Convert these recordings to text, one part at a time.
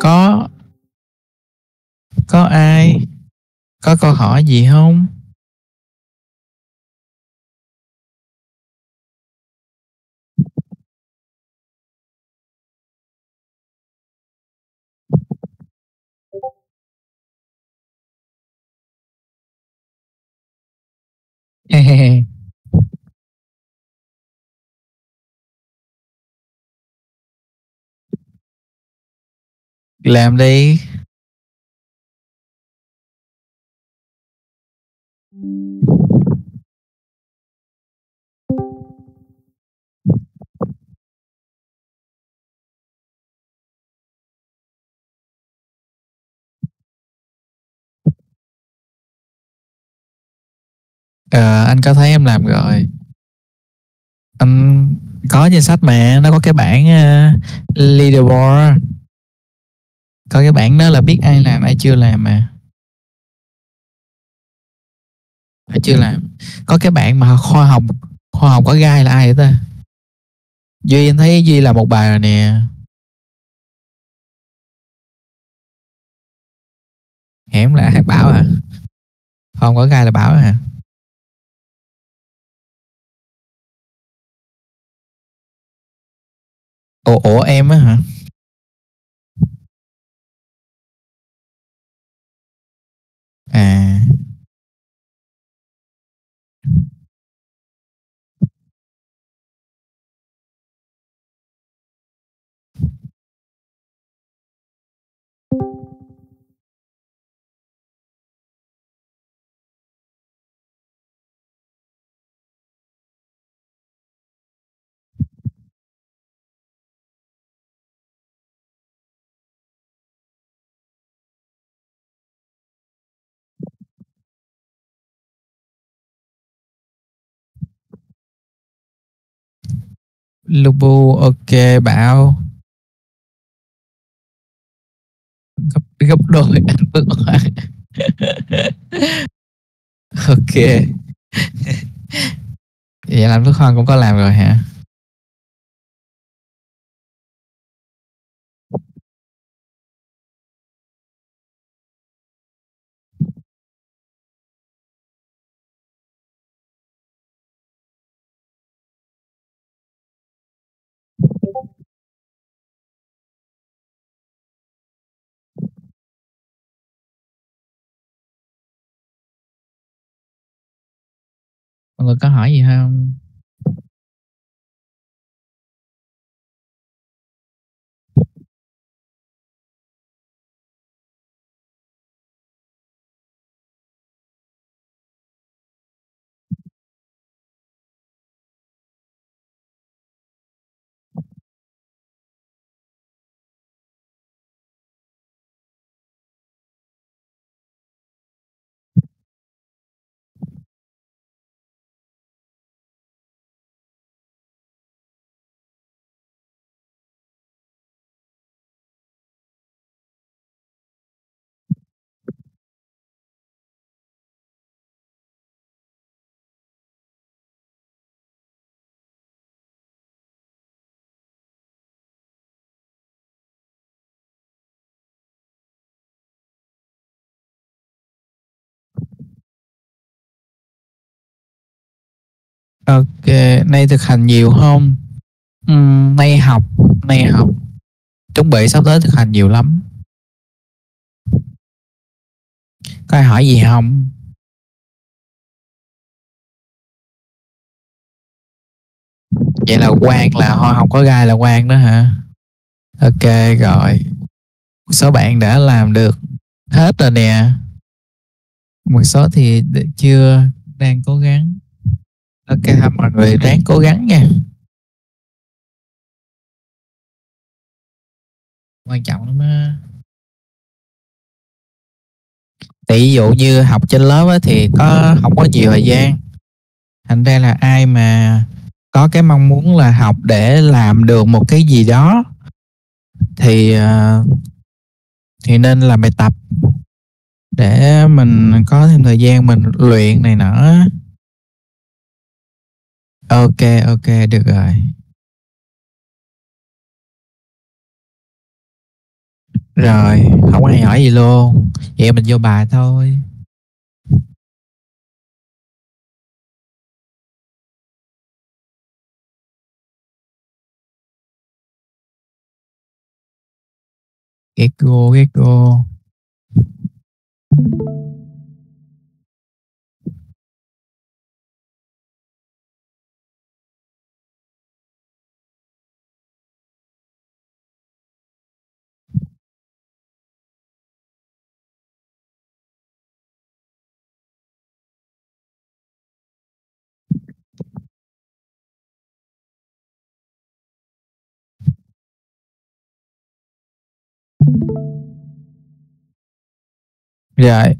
có có ai có câu hỏi gì không? Làm đi. Ờ, anh có thấy em làm rồi. Anh có danh sách mà nó có cái bảng ờ, uh, leaderboard có cái bảng đó là biết ai làm ai chưa làm mà. Ai chưa làm. Có cái bạn mà khoa học khoa học có gai là ai vậy ta? Duy anh thấy duy là một bài rồi nè. Hẻm là hạt bảo à? Không có gai là bảo à? Ủa, ủa em á hả? À Lubu ok bảo. Gấp gấp đôi. Anh Phước Hoàng ok. Vậy là anh Phước Hoàng cũng có làm rồi hả mọi người có hỏi gì không? Ok nay thực hành nhiều không? Uhm, nay học nay học. Chuẩn bị sắp tới thực hành nhiều lắm. Có ai hỏi gì không? Vậy là quan là hoa không có gai là quan đó hả? Ok rồi. Một số bạn đã làm được hết rồi nè. Một số thì chưa đang cố gắng ok mọi người ráng cố gắng nha. Quan trọng lắm á. Ví dụ như học trên lớp á, thì có không có nhiều thời gian. Thành ra là ai mà có cái mong muốn là học để làm được một cái gì đó thì ờ, thì nên làm bài tập để mình có thêm thời gian mình luyện này nọ ok ok, được rồi. Rồi, không có ai hỏi gì luôn. Vậy mình vô bài thôi. Ghét cô Rồi,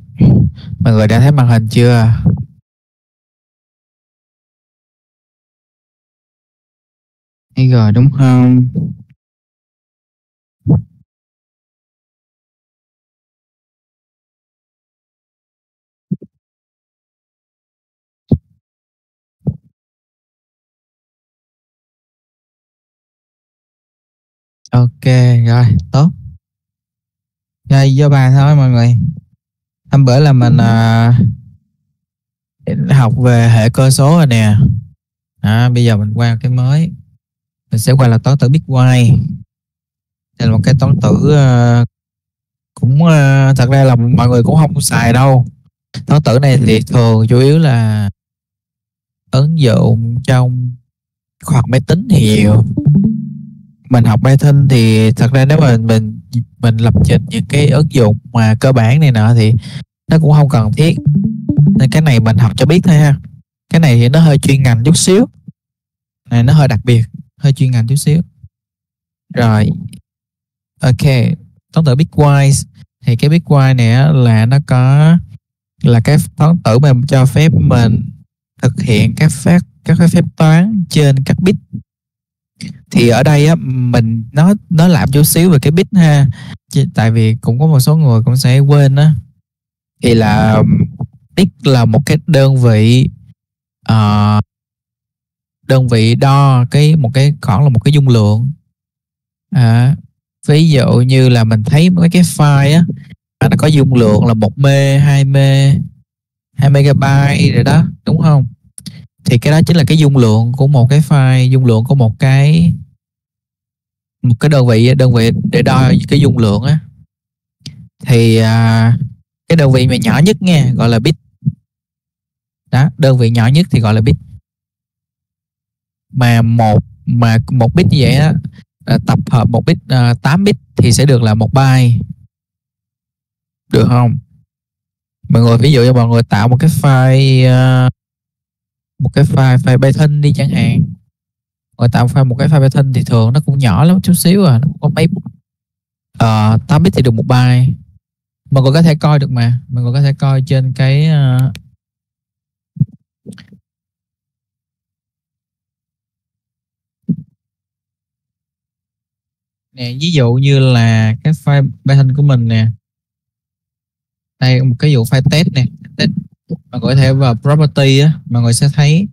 mọi người đã thấy màn hình chưa? Thấy rồi đúng không? Ok, rồi, tốt. Rồi, vô bài thôi mọi người. Hôm bữa là mình à, học về hệ cơ số rồi nè. À, bây giờ mình qua cái mới. Mình sẽ qua là toán tử bitwise. Đây là một cái toán tử à, cũng à, thật ra là mọi người cũng không xài đâu. Toán tử này thì thường chủ yếu là ứng dụng trong khoa học máy tính nhiều mình học Python thì thật ra nếu mà mình mình lập trình những cái ứng dụng mà cơ bản này nọ thì nó cũng không cần thiết. Nên cái này mình học cho biết thôi ha. Cái này thì nó hơi chuyên ngành chút xíu. Này, nó hơi đặc biệt, hơi chuyên ngành chút xíu. Rồi. Ok toán tử bitwise. Thì cái bitwise này là nó có, là cái toán tử mà cho phép mình thực hiện các phép các cái phép toán trên các bit thì ở đây á mình nó nó làm chút xíu về cái bit ha. Tại vì cũng có một số người cũng sẽ quên á. Thì là bit là một cái đơn vị uh, đơn vị đo cái một cái khoảng là một cái dung lượng. À, ví dụ như là mình thấy mấy cái file á nó có dung lượng là một mê hai mê hai megabyte rồi đó đúng không? Thì cái đó chính là cái dung lượng của một cái file dung lượng của một cái một cái đơn vị đơn vị để đo cái dung lượng á. Thì à, cái đơn vị mà nhỏ nhất nghe gọi là bit. Đó đơn vị nhỏ nhất thì gọi là bit. Mà một mà một bit như vậy á à, tập hợp một bit à, 8 bit thì sẽ được là một byte. Được không? Mọi người ví dụ như mọi người tạo một cái file à, một cái file file Python đi chẳng hạn. Rồi tạo file một cái file Python thì thường nó cũng nhỏ lắm chút xíu à nó có mấy uh, 8 ờ, bit thì được một byte mọi người có thể coi được mà mọi người có thể coi trên cái uh, nè ví dụ như là cái file Python của mình nè. Đây một cái vụ file test nè test mà gọi có thể vào property á mọi người sẽ thấy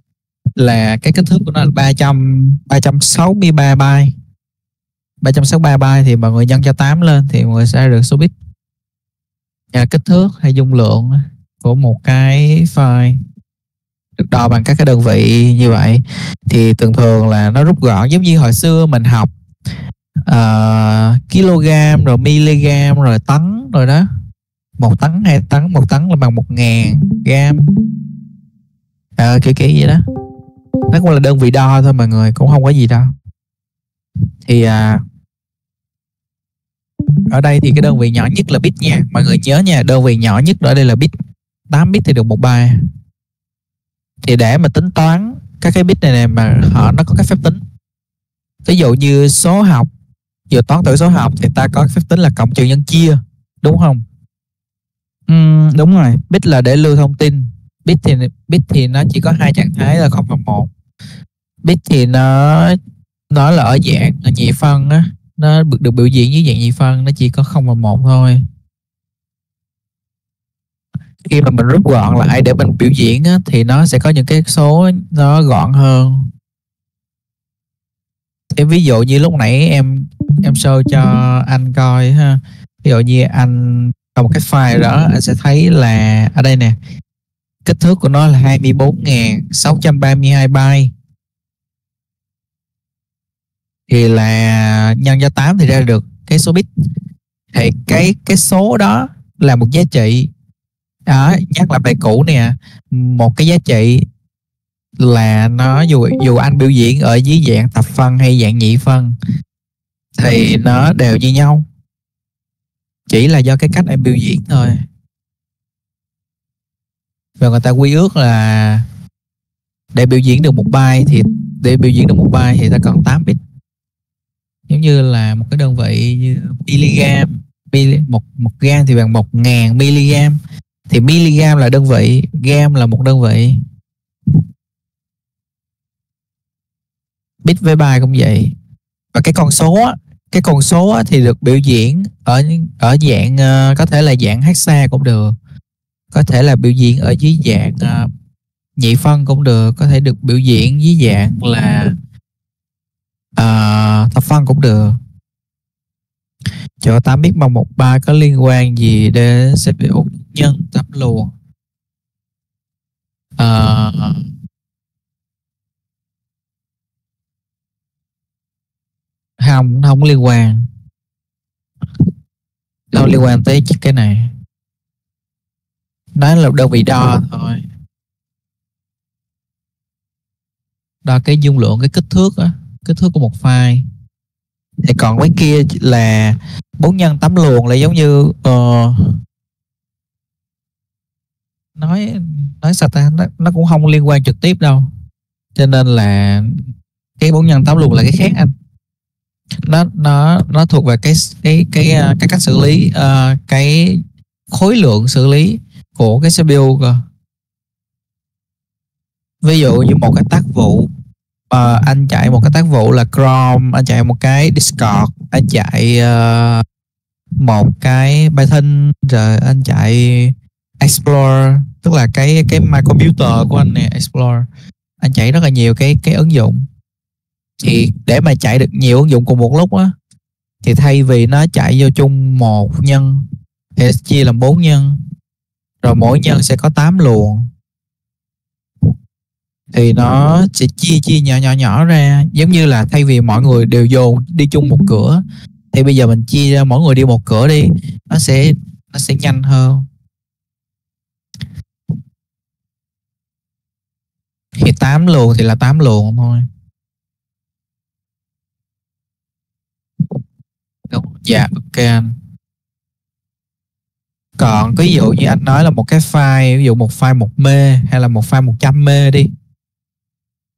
là cái kích thước của nó là 300 363 byte. 363 byte thì mọi người nhân cho 8 lên thì mọi người sẽ được số bit. Là kích thước hay dung lượng của một cái file được đo bằng các cái đơn vị như vậy thì thường thường là nó rút gọn. Giống như hồi xưa mình học ờ, uh, kg rồi mg rồi tấn rồi đó một tấn hai tấn một tấn là bằng một ngàn gam ờ kiểu kiểu vậy đó. Nó cũng là đơn vị đo thôi mọi người cũng không có gì đâu. Thì à, ở đây thì cái đơn vị nhỏ nhất là bit nha. Mọi người nhớ nha đơn vị nhỏ nhất ở đây là bit. 8 bit thì được một bài. Thì để mà tính toán các cái bit này, này mà họ nó có cái phép tính. Ví dụ như số học giờ toán tử số học thì ta có phép tính là cộng trừ nhân chia đúng không? Ừ, đúng rồi. Bit là để lưu thông tin. Bit thì bit thì nó chỉ có hai trạng thái là không và một Bit thì nó nó là ở dạng nhị phân á, nó được, được biểu diễn dưới dạng nhị phân, nó chỉ có không và một thôi. Khi mà mình rút gọn lại để mình biểu diễn á, thì nó sẽ có những cái số nó gọn hơn. Thì ví dụ như lúc nãy em em show cho anh coi ha ví dụ như anh vào một cái file đó, anh sẽ thấy là, ở đây nè, kích thước của nó là 24.632 byte. Thì là nhân cho 8 thì ra được cái số bit. Thì cái cái số đó là một giá trị. Đó, nhắc lại bài cũ nè, một cái giá trị là nó dù dù anh biểu diễn ở dưới dạng thập phân hay dạng nhị phân, thì nó đều như nhau chỉ là do cái cách em biểu diễn thôi. Và người ta quy ước là để biểu diễn được một bài thì, để biểu diễn được một bài thì ta cần 8 bit giống như là một cái đơn vị như miligam một một gam thì bằng một ngàn miligam thì miligam là đơn vị gam là một đơn vị. Bit với bài cũng vậy. Và cái con số cái con số thì được biểu diễn ở ở dạng uh, có thể là dạng hát xa cũng được. Có thể là biểu diễn ở dưới dạng ờ, uh, nhị phân cũng được có thể được biểu diễn dưới dạng là ờ, uh, thập phân cũng được. Cho ta biết bằng một ba có liên quan gì đến CPU nhân tập luồng? Uh, không không liên quan. Đâu liên quan tới cái này. Nó là đơn vị đo thôi. Đo cái dung lượng cái kích thước á. Kích thước của một file. Thì còn cái kia là bốn nhân tám luồng là giống như uh, nói nói sao ta? Nó, nó cũng không liên quan trực tiếp đâu. Cho nên là cái bốn nhân tám luồng là cái khác anh nó nó nó thuộc về cái cái cái ờ, cái cách xử lý uh, cái khối lượng xử lý của cái CPU cơ. Ví dụ như một cái tác vụ uh, anh chạy một cái tác vụ là Chrome anh chạy một cái Discord anh chạy uh, một cái Python rồi anh chạy Explorer tức là cái cái microcomputer của anh nè Explorer. Anh chạy rất là nhiều cái cái ứng dụng thì để mà chạy được nhiều ứng dụng cùng một lúc á thì thay vì nó chạy vô chung một nhân thì chia làm bốn nhân. Rồi mỗi nhân sẽ có 8 luồng. Thì nó sẽ chia chia nhỏ nhỏ nhỏ ra. Giống như là thay vì mọi người đều dồn đi chung một cửa thì bây giờ mình chia ra mỗi người đi một cửa đi nó sẽ nó sẽ nhanh hơn. Thì 8 luồng thì là 8 luồng thôi Đúng dạ ok anh. Còn ví dụ như anh nói là một cái file, ví dụ một file một mê hay là một file 100 mê đi.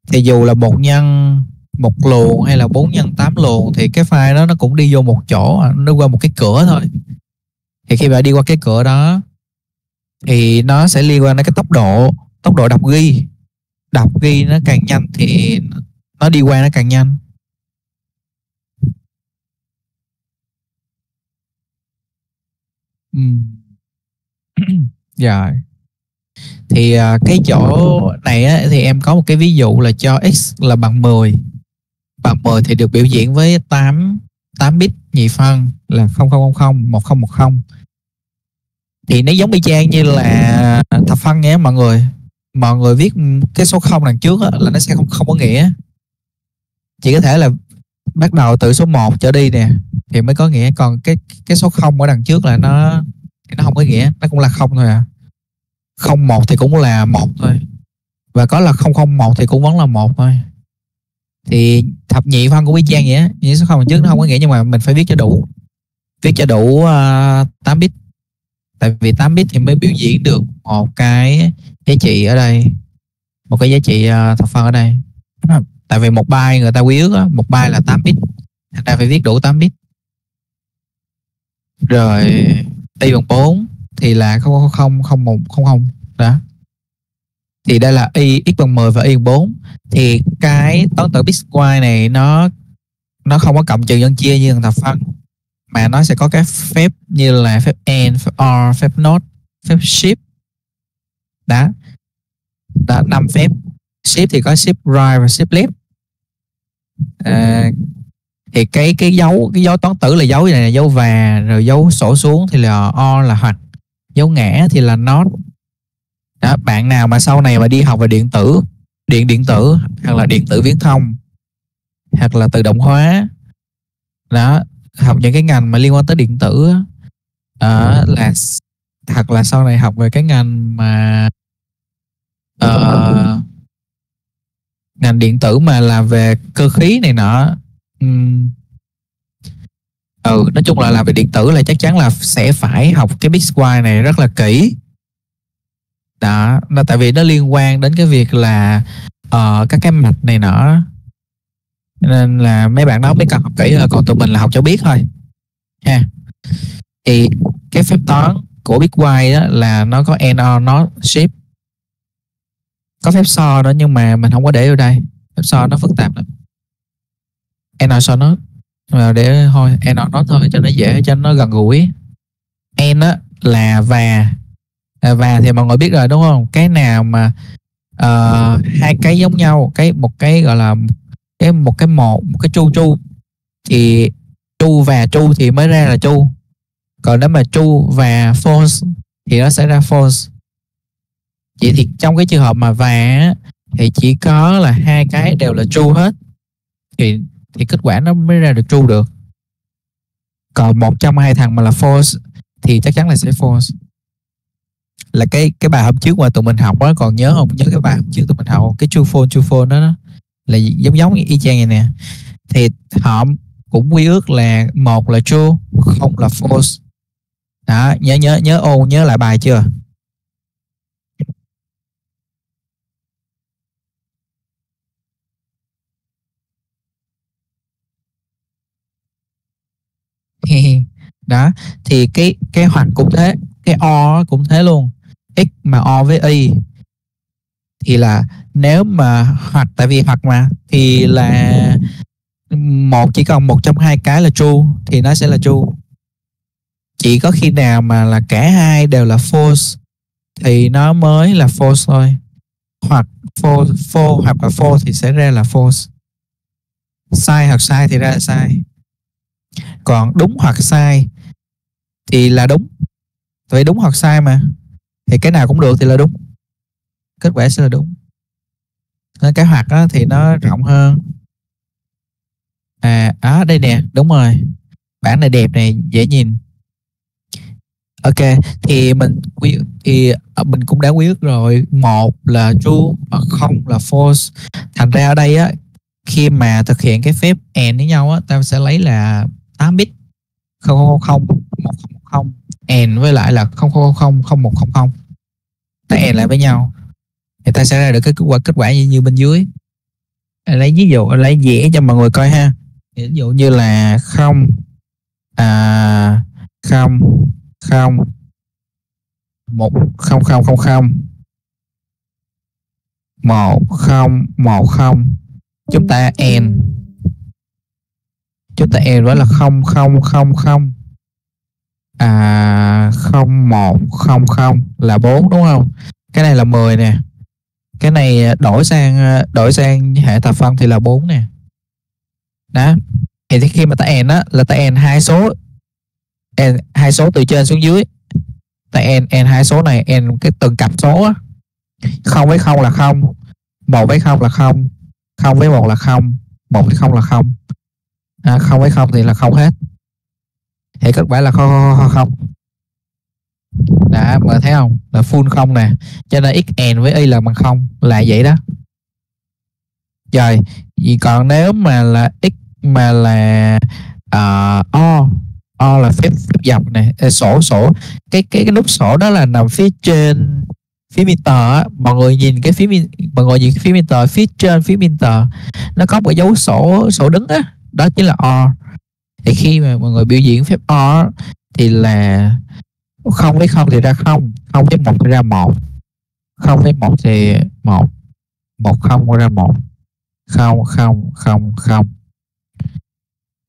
Thì dù là một nhân, một luồng hay là bốn nhân tám luồng thì cái file đó nó cũng đi vô một chỗ, nó qua một cái cửa thôi. Thì khi mà đi qua cái cửa đó, thì nó sẽ liên quan đến cái tốc độ tốc độ đọc ghi. Đọc ghi nó càng nhanh thì nó đi qua nó càng nhanh. Ừ. rồi. Thì à, cái chỗ này á, thì em có một cái ví dụ là cho x là bằng 10 bằng 10 thì được biểu diễn với 8 8 bit nhị phân là 0000 1010 thì nó giống y chang như là thập phân nhé mọi người. Mọi người viết cái số 0 đằng trước á, là nó sẽ không không có nghĩa. Chỉ có thể là bắt đầu từ số 1 trở đi nè thì mới có nghĩa còn cái cái số 0 ở đằng trước là nó nó không có nghĩa nó cũng là không thôi à. Không một thì cũng là một thôi và có là không không một thì cũng vẫn là một thôi. Thì thập nhị phân của y chang vậy á những số không trước nó không có nghĩa nhưng mà mình phải viết cho đủ viết cho đủ ờ, uh, 8 bit. Tại vì 8 bit thì mới biểu diễn được một cái giá trị ở đây một cái giá trị uh, thập phân ở đây tại vì một byte người ta quy ước á, một byte là 8 bit. Người ta phải viết đủ 8 bit. Rồi y bằng 4 thì là 0000100 đó. Thì đây là y x bằng 10 và y bằng 4 thì cái toán tử bitcoin này nó nó không có cộng trừ nhân chia như thập phân mà nó sẽ có các phép như là phép and phép or phép not phép shift đó. Đó năm phép. Shift thì có shift right và shift left à, thì cái cái dấu cái dấu toán tử là dấu này là dấu và rồi dấu sổ xuống thì là o là hoặc dấu ngã thì là not đó bạn nào mà sau này mà đi học về điện tử điện điện tử hoặc là điện tử viễn thông hoặc là tự động hóa đó học những cái ngành mà liên quan tới điện tử đó là hoặc là sau này học về cái ngành mà uh, ngành điện tử mà làm về cơ khí này nọ. Ừ nói chung là làm về điện tử là chắc chắn là sẽ phải học cái Bitcoin này rất là kỹ. Đó nó tại vì nó liên quan đến cái việc là uh, các cái mạch này nọ. Nên là mấy bạn đó mới cần học kỹ hơn còn tụi mình là học cho biết thôi. Ha. Thì cái phép toán của Bitcoin đó là nó có NO not ship có phép so đó nhưng mà mình không có để ở đây. Phép so nó phức tạp lắm. NO so nó? Mà để thôi NO nó thôi cho nó dễ cho nó gần gũi. N á là và. Và thì mọi người biết rồi đúng không? Cái nào mà uh, hai cái giống nhau cái một cái gọi là cái một cái một một cái chu chu thì chu và chu thì mới ra là chu. Còn nếu mà chu và false thì nó sẽ ra false vậy thì trong cái trường hợp mà và thì chỉ có là hai cái đều là true hết. Thì thì kết quả nó mới ra được true được. Còn một trong hai thằng mà là false thì chắc chắn là sẽ false. Là cái cái bài hôm trước mà tụi mình học đó còn nhớ không? Nhớ cái bài hôm trước tụi mình học cái true false true false đó, đó. Là giống giống y chang này nè. Thì họ cũng quy ước là một là true không là false. Đó nhớ nhớ nhớ ô nhớ lại bài chưa? Đó thì cái cái hoặc cũng thế cái o cũng thế luôn. X mà o với y thì là nếu mà hoặc tại vì hoặc mà thì là một chỉ còn một trong hai cái là true thì nó sẽ là true. Chỉ có khi nào mà là cả hai đều là false thì nó mới là false thôi. Hoặc false, false hoặc là false thì sẽ ra là false. Sai hoặc sai thì ra là sai còn đúng hoặc sai thì là đúng. Vậy đúng hoặc sai mà, thì cái nào cũng được thì là đúng. Kết quả sẽ là đúng. Nên cái hoặc đó thì nó rộng hơn. À đó đây nè, đúng rồi. Bản này đẹp này, dễ nhìn. Ok, thì mình quy, thì à, mình cũng đã quy ước rồi. Một là true và không là false. Thành ra ở đây á, khi mà thực hiện cái phép and với nhau á ta sẽ lấy là 8 bit 0000 1010 and với lại là 0000 0100 ta and lại với nhau. Thì ta sẽ ra được cái kết quả kết quả như, như bên dưới. Lấy ví dụ lấy dễ cho mọi người coi ha. Ví dụ như là không à, không không một không không không không. Một không một không. Chúng ta n chúng ta n đó là không không không không. À không một, không không là bốn, đúng không? Cái này là 10 nè. Cái này à, đổi sang à, đổi sang hệ thập phân thì là 4 nè. Đó. Thì khi mà ta n á, là ta n hai số n hai số từ trên xuống dưới. Ta n n hai số này n cái từng cặp số á. Không với không là không, một với không là không không với một là không, một với không là không à, không hay không thì là không hết. Thì kết quả là không không không, không. đã mọi thấy không? Là full không nè. Cho nên xn với y là bằng không. Là vậy đó. Rồi vì còn nếu mà là x mà là uh, o o là phép, phép dọc này sổ sổ. Cái cái cái nút sổ đó là nằm phía trên phía meter mọi người nhìn cái phía mọi người nhìn cái phía meter phía trên phía meter. Nó có một dấu sổ sổ đứng á đó chính là o thì khi mà mọi người biểu diễn phép o thì là không với không thì ra không không với một thì ra một không với một thì một một không ra một không không không không.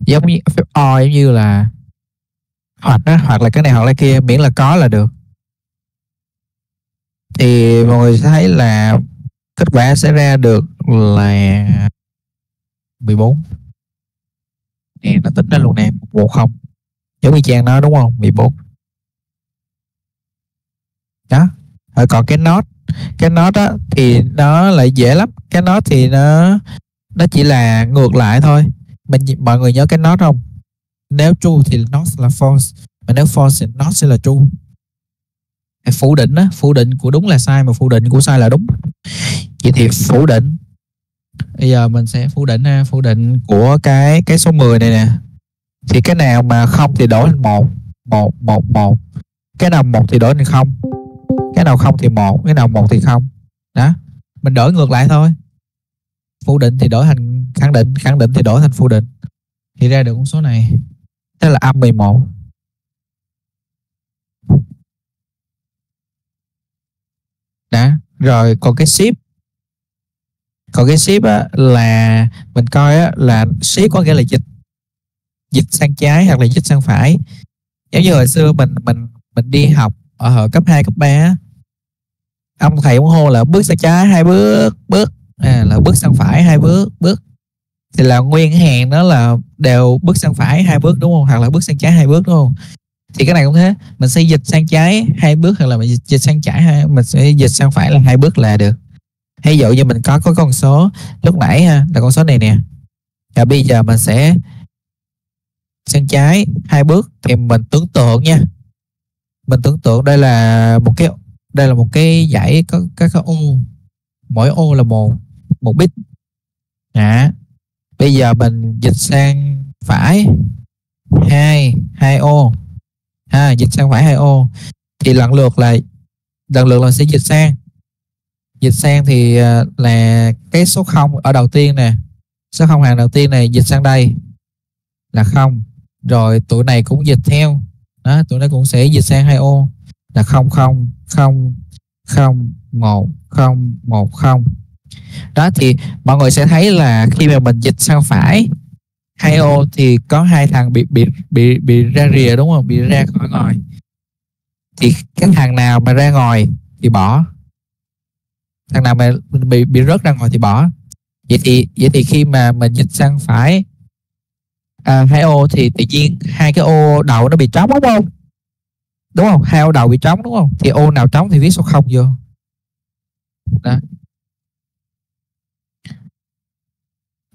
Giống như phép o giống như là hoặc đó, hoặc là cái này hoặc là kia miễn là có là được. Thì mọi người sẽ thấy là kết quả sẽ ra được là 14 nè nó tính ra luôn nè, một không. Giống như trang nói đúng không? 14 đó. Rồi còn cái nốt. Cái nốt đó thì nó lại dễ lắm. Cái nốt thì nó nó chỉ là ngược lại thôi. Mình mọi người nhớ cái nốt không? Nếu true thì nốt là false, mà nếu false thì nốt sẽ là true phủ định á, phủ định của đúng là sai, mà phủ định của sai là đúng. Vậy thì phủ định bây giờ mình sẽ phủ định ha, phủ định của cái cái số 10 này nè. Thì cái nào mà không thì đổi thành một một một một. Cái nào một thì đổi thành không. Cái nào không thì một, cái nào một thì không. Đó, mình đổi ngược lại thôi. Phủ định thì đổi thành, khẳng định khẳng định thì đổi thành phủ định. Thì ra được con số này. Tức là âm 11 đã rồi còn cái ship còn cái ship á, là mình coi á, là ship có nghĩa là dịch. Dịch sang trái hoặc là dịch sang phải. Giống như hồi xưa mình mình mình đi học ở hồi cấp 2, cấp 3 ông thầy ông hô là bước sang trái hai bước bước. À, là bước sang phải hai bước bước. Thì là nguyên hàng đó là đều bước sang phải hai bước đúng không? Hoặc là bước sang trái hai bước đúng không? Thì cái này cũng thế. Mình sẽ dịch sang trái hai bước hoặc là mình dịch, dịch sang trái hai mình sẽ dịch sang phải là hai bước là được hay dụ như mình có có con số lúc nãy ha là con số này nè. Và bây giờ mình sẽ sang trái hai bước thì mình tưởng tượng nha. Mình tưởng tượng đây là một cái đây là một cái dãy có các cái ô. Mỗi ô là một một bit à, bây giờ mình dịch sang phải hai hai ô. Ha dịch sang phải hai ô. Thì lần lượt là lần lượt là sẽ dịch sang dịch sang thì ờ, là cái số 0 ở đầu tiên nè. Số 0 hàng đầu tiên này dịch sang đây là không. Rồi tụi này cũng dịch theo. Đó, tụi nó cũng sẽ dịch sang hai ô là không không không không, một không một, không. Đó thì mọi người sẽ thấy là khi mà mình dịch sang phải, hai ô thì có hai thằng bị bị bị bị ra rìa, đúng không? Bị ra khỏi ngồi. Thì cái thằng nào mà ra ngồi thì bỏ thằng nào mà bị bị rớt ra ngoài thì bỏ. Vậy thì vậy thì khi mà mình dịch sang phải à, hai ô thì tự nhiên hai cái ô đầu nó bị trống đúng không? Đúng không? Hai ô đầu bị trống đúng không? Thì ô nào trống thì viết số không vô. Đó.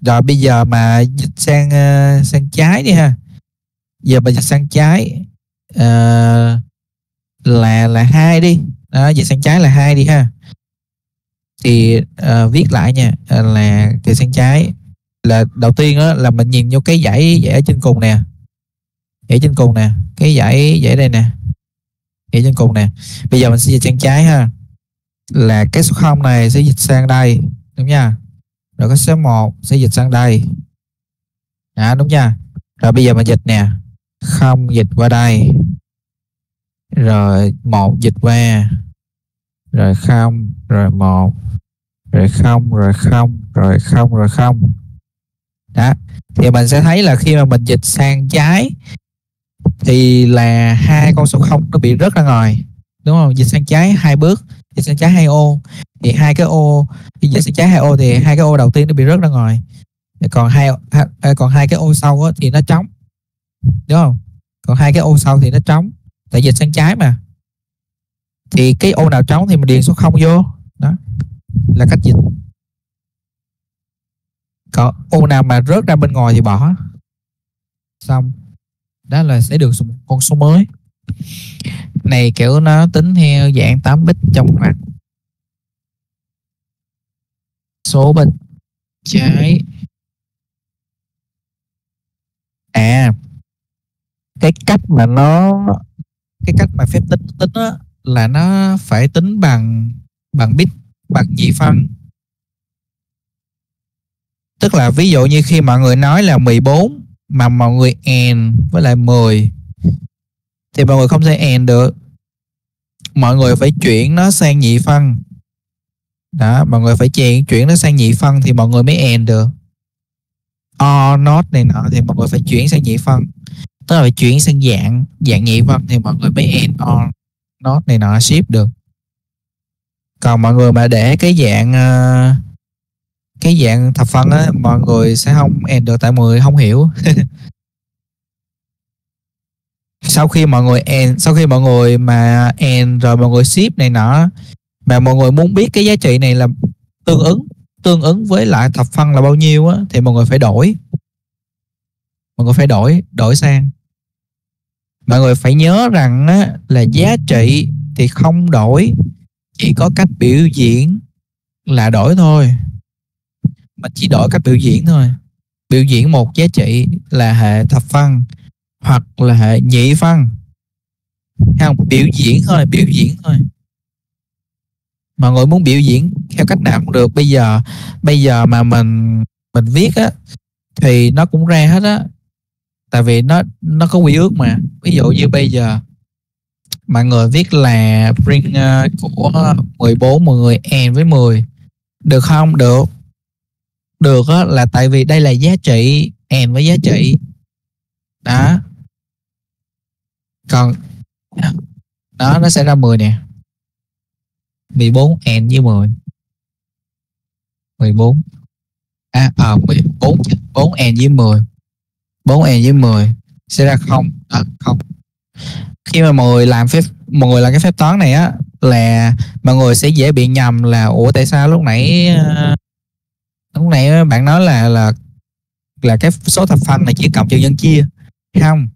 Rồi bây giờ mà dịch sang uh, sang trái đi ha. Giờ mình dịch sang trái uh, là là hai đi. Đó, dịch sang trái là hai đi ha thì uh, viết lại nha ờ, là thì sang trái là đầu tiên đó, là mình nhìn vô cái dãy dãy ở trên cùng nè. Dãy trên cùng nè cái dãy dãy đây nè. Dãy trên cùng nè. Bây giờ mình sẽ dịch sang trái ha. Là cái số 0 này sẽ dịch sang đây đúng nha. Rồi cái số 1 sẽ dịch sang đây. À, đúng nha. Rồi bây giờ mình dịch nè. Không dịch qua đây. Rồi một dịch qua rồi không, rồi một. Rồi không rồi không rồi không rồi không. Đó, thì mình sẽ thấy là khi mà mình dịch sang trái thì là hai con số không nó bị rớt ra ngoài, đúng không? Dịch sang trái hai bước, dịch sang trái hai ô. Thì hai cái ô khi dịch sang trái hai ô thì hai cái ô đầu tiên nó bị rớt ra ngoài. Còn hai à, à, còn hai cái ô sau thì nó trống, đúng không? Còn hai cái ô sau thì nó trống, tại dịch sang trái mà thì cái ô nào trống thì mình điền số không vô. Đó. Là cách dịch. Còn ô nào mà rớt ra bên ngoài thì bỏ. Xong. Đó là sẽ được một con số mới. Này kiểu nó tính theo dạng 8 bit trong mặt số bên trái. À. Cái cách mà nó cái cách mà phép tính tính á, là nó phải tính bằng bằng bit, bằng nhị phân. Tức là ví dụ như khi mọi người nói là 14 mà mọi người n với lại 10 thì mọi người không thể n được. Mọi người phải chuyển nó sang nhị phân. Đó, mọi người phải chuyển chuyển nó sang nhị phân thì mọi người mới n được. O not này nọ thì mọi người phải chuyển sang nhị phân. Tức là phải chuyển sang dạng dạng nhị phân thì mọi người mới n on nốt này nọ ship được. Còn mọi người mà để cái dạng ờ, cái dạng thập phân á, mọi người sẽ không, end được tại mọi người không hiểu. Sau khi mọi người end, sau khi mọi người mà end rồi mọi người ship này nọ, mà mọi người muốn biết cái giá trị này là tương ứng tương ứng với lại thập phân là bao nhiêu á, thì mọi người phải đổi. Mọi người phải đổi đổi sang mọi người phải nhớ rằng á, là giá trị thì không đổi chỉ có cách biểu diễn là đổi thôi. Mình chỉ đổi cách biểu diễn thôi. Biểu diễn một giá trị là hệ thập phân hoặc là hệ nhị phân. Không? Biểu diễn thôi biểu diễn thôi. Mọi người muốn biểu diễn theo cách nào cũng được. Bây giờ bây giờ mà mình mình viết á thì nó cũng ra hết á tại vì nó nó có quy ước mà. Ví dụ như bây giờ mọi người viết là bring uh, của 14 mọi người end với 10 được không? Được. Được á là tại vì đây là giá trị end với giá trị. Đó. Còn đó nó sẽ ra 10 nè. 14 n với 10 14 à, à 14 4 n với 10 4 n với 10 sẽ ra không. À, không. Khi mà mọi người làm phép mọi người làm cái phép toán này á là mọi người sẽ dễ bị nhầm là ủa tại sao lúc nãy à, lúc nãy bạn nói là là là cái số thập phân này chỉ cộng trừ nhân chia? Không.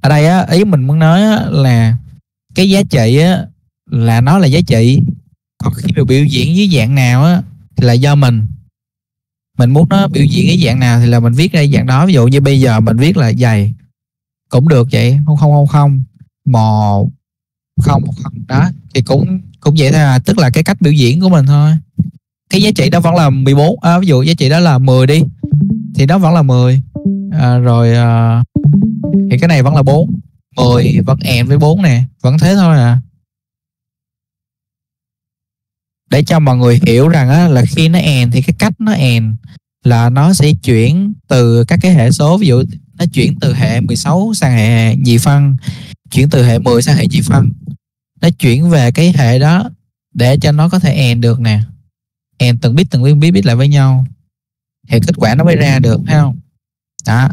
Ở đây á ý mình muốn nói á, là cái giá trị á là nó là giá trị. Còn khi mà biểu diễn dưới dạng nào á thì là do mình mình muốn nó biểu diễn cái dạng nào thì là mình viết ra dạng đó. Ví dụ như bây giờ mình viết là dày cũng được vậy không không không không. Một không không đó thì cũng cũng vậy thôi à. Tức là cái cách biểu diễn của mình thôi. Cái giá trị đó vẫn là 14 à, ví dụ giá trị đó là 10 đi thì đó vẫn là 10 à, rồi à, thì cái này vẫn là 4 10 vẫn em với 4 nè vẫn thế thôi à để cho mọi người hiểu rằng á, là khi nó end thì cái cách nó end là nó sẽ chuyển từ các cái hệ số. Ví dụ nó chuyển từ hệ 16 sang hệ nhị phân chuyển từ hệ 10 sang hệ nhị phân. Nó chuyển về cái hệ đó để cho nó có thể end được nè. End từng bit từng bit bit, bit lại với nhau. Thì kết quả nó mới ra được phải không? Đó.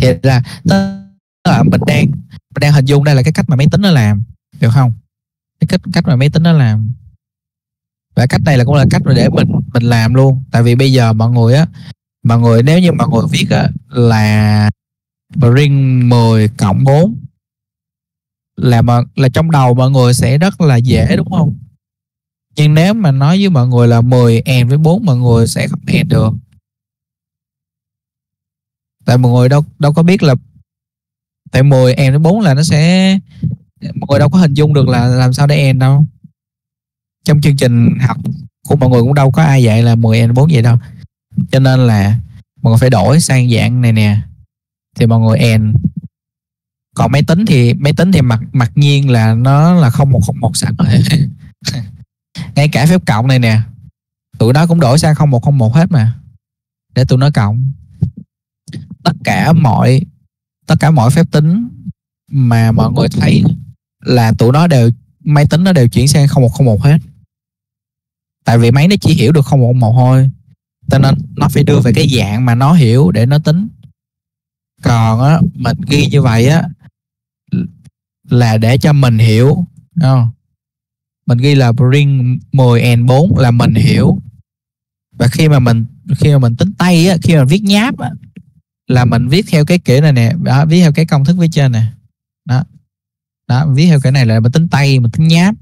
Thì là là mình đang mình đang hình dung đây là cái cách mà máy tính nó làm được không? Cái cách cách mà máy tính nó làm và cách này là cũng là cách để mình mình làm luôn. Tại vì bây giờ mọi người á mọi người nếu như mọi người viết á, là bring 10 cộng 4 là mà là trong đầu mọi người sẽ rất là dễ đúng không? Nhưng nếu mà nói với mọi người là 10 em với 4 mọi người sẽ không em được. Tại mọi người đâu đâu có biết là tại 10 em với 4 là nó sẽ mọi người đâu có hình dung được là làm sao để em đâu trong chương trình học của mọi người cũng đâu có ai dạy là 10 n 4 vậy đâu. Cho nên là mọi người phải đổi sang dạng này nè. Thì mọi người n còn máy tính thì, máy tính thì mặc mặc nhiên là nó là không một không một sẵn. Rồi ngay cả phép cộng này nè. Tụi nó cũng đổi sang không một không một hết mà. Để tụi nó cộng. Tất cả mọi, tất cả mọi phép tính mà mọi người thấy là tụi nó đều, máy tính nó đều chuyển sang không một không một hết tại vì máy nó chỉ hiểu được không một màu thôi cho nên nó phải đưa về cái dạng mà nó hiểu để nó tính. Còn á mình ghi như vậy á là để cho mình hiểu không? mình ghi là bring 10 n 4 là mình hiểu. Và khi mà mình khi mà mình tính tay á khi mà viết nháp á là mình viết theo cái kiểu này nè đó, viết theo cái công thức phía trên nè. Đó. Đó viết theo cái này là mình tính tay mình tính nháp.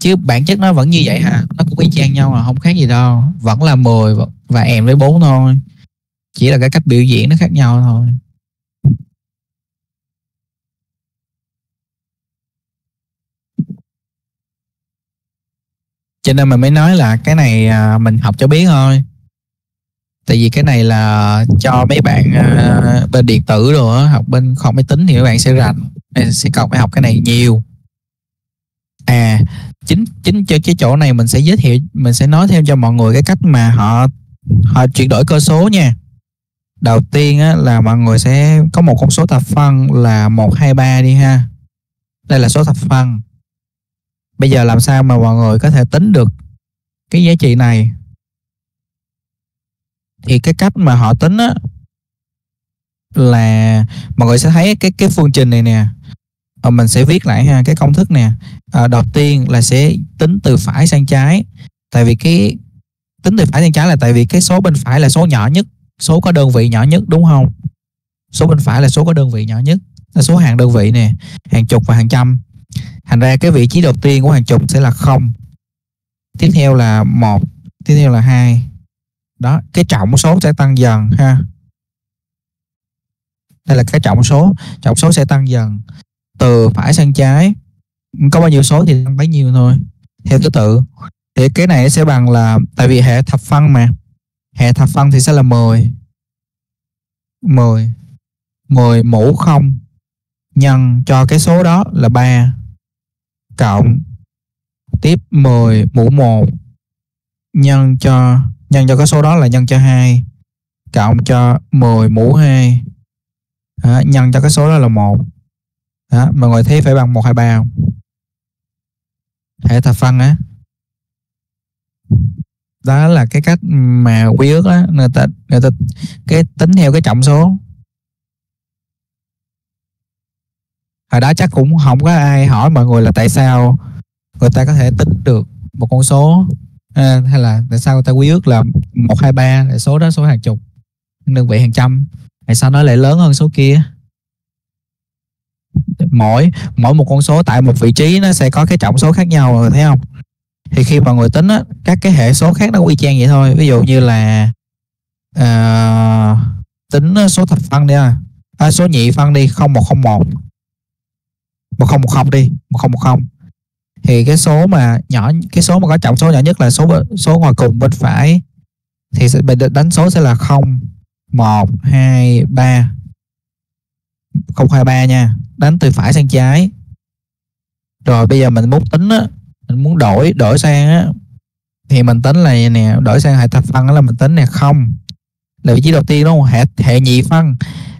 Chứ bản chất nó vẫn như vậy hả? Nó cũng y chang nhau mà, không khác gì đâu. Vẫn là 10 và em với 4 thôi. Chỉ là cái cách biểu diễn nó khác nhau thôi. Cho nên mình mới nói là cái này à, mình học cho biết thôi. Tại vì cái này là cho mấy bạn à, bên điện tử rồi học bên khoa máy tính thì các bạn sẽ rành. Sẽ cần phải học cái này nhiều. À chính chính cho cái chỗ này mình sẽ giới thiệu mình sẽ nói thêm cho mọi người cái cách mà họ họ chuyển đổi cơ số nha. Đầu tiên á, là mọi người sẽ có một con số thập phân là 123 đi ha. Đây là số thập phân. Bây giờ làm sao mà mọi người có thể tính được cái giá trị này? Thì cái cách mà họ tính á là mọi người sẽ thấy cái cái phương trình này nè à, mình sẽ viết lại ha cái công thức nè. À, đầu tiên là sẽ tính từ phải sang trái. Tại vì cái tính từ phải sang trái là tại vì cái số bên phải là số nhỏ nhất số có đơn vị nhỏ nhất đúng không? Số bên phải là số có đơn vị nhỏ nhất là số hàng đơn vị nè hàng chục và hàng trăm. Thành ra cái vị trí đầu tiên của hàng chục sẽ là không. Tiếp theo là một tiếp theo là hai. Đó cái trọng số sẽ tăng dần ha. Đây là cái trọng số trọng số sẽ tăng dần từ phải sang trái. Có bao nhiêu số thì tăng bấy nhiêu thôi. Theo thứ tự thì cái này sẽ bằng là tại vì hệ thập phân mà. Hệ thập phân thì sẽ là 10 10 10 mũ 0 nhân cho cái số đó là 3 cộng tiếp 10 mũ 1 nhân cho nhân cho cái số đó là nhân cho 2 cộng cho 10 mũ 2 đó, nhân cho cái số đó là 1 đó, mọi người thấy phải bằng 123 không? Hệ thập phân á? Đó là cái cách mà quy ước á người ta người ta cái tính theo cái trọng số. Hồi đó chắc cũng không có ai hỏi mọi người là tại sao người ta có thể tính được một con số à, hay là tại sao người ta quy ước là một hai ba là số đó số hàng chục đơn vị hàng trăm tại sao nó lại lớn hơn số kia? Mỗi mỗi một con số tại một vị trí nó sẽ có cái trọng số khác nhau rồi thấy không? Thì khi mà người tính á, các cái hệ số khác nó quy chang vậy thôi. Ví dụ như là uh, tính số thập phân đi à, à số nhị phân đi không một không một. một không một không đi một không một không. Thì cái số mà nhỏ cái số mà có trọng số nhỏ nhất là số số ngoài cùng bên phải. Thì sẽ mình đánh số sẽ là không một hai ba không hai ba nha. Đánh từ phải sang trái. Rồi bây giờ mình muốn tính á, mình muốn đổi đổi sang á, thì mình tính là nè, đổi sang hệ thập phân là mình tính nè, không. Là vị trí đầu tiên đúng không hệ hệ nhị phân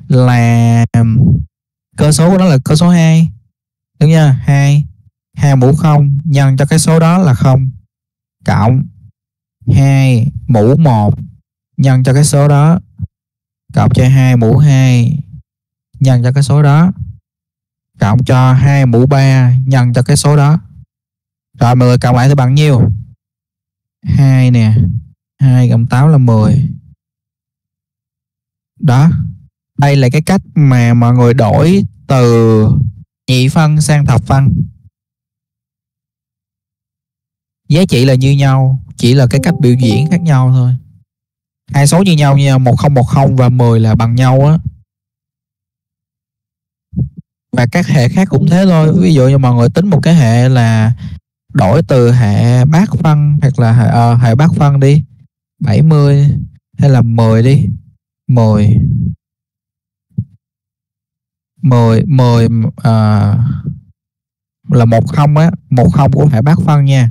là cơ số của nó là cơ số 2 đúng nha 2 2 mũ 0 nhân cho cái số đó là 0 cộng 2 mũ 1 nhân cho cái số đó. Cộng cho 2 mũ 2 nhân cho cái số đó. Cộng cho 2 mũ 3 nhân cho cái số đó. Rồi mọi người cộng lại thì bằng nhiêu? 2 nè. 2 cộng 8 là 10 đó. Đây là cái cách mà mọi người đổi từ nhị phân sang thập phân. Giá trị là như nhau, chỉ là cái cách biểu diễn khác nhau thôi. Hai số như nhau như 1010 và 10 là bằng nhau á và các hệ khác cũng thế thôi. Ví dụ như mọi người tính một cái hệ là đổi từ hệ bát phân hoặc là hệ, à, hệ bát phân đi. 70 hay là 10 đi. 10 10 10 à, là một không á. Một không của hệ bát phân nha.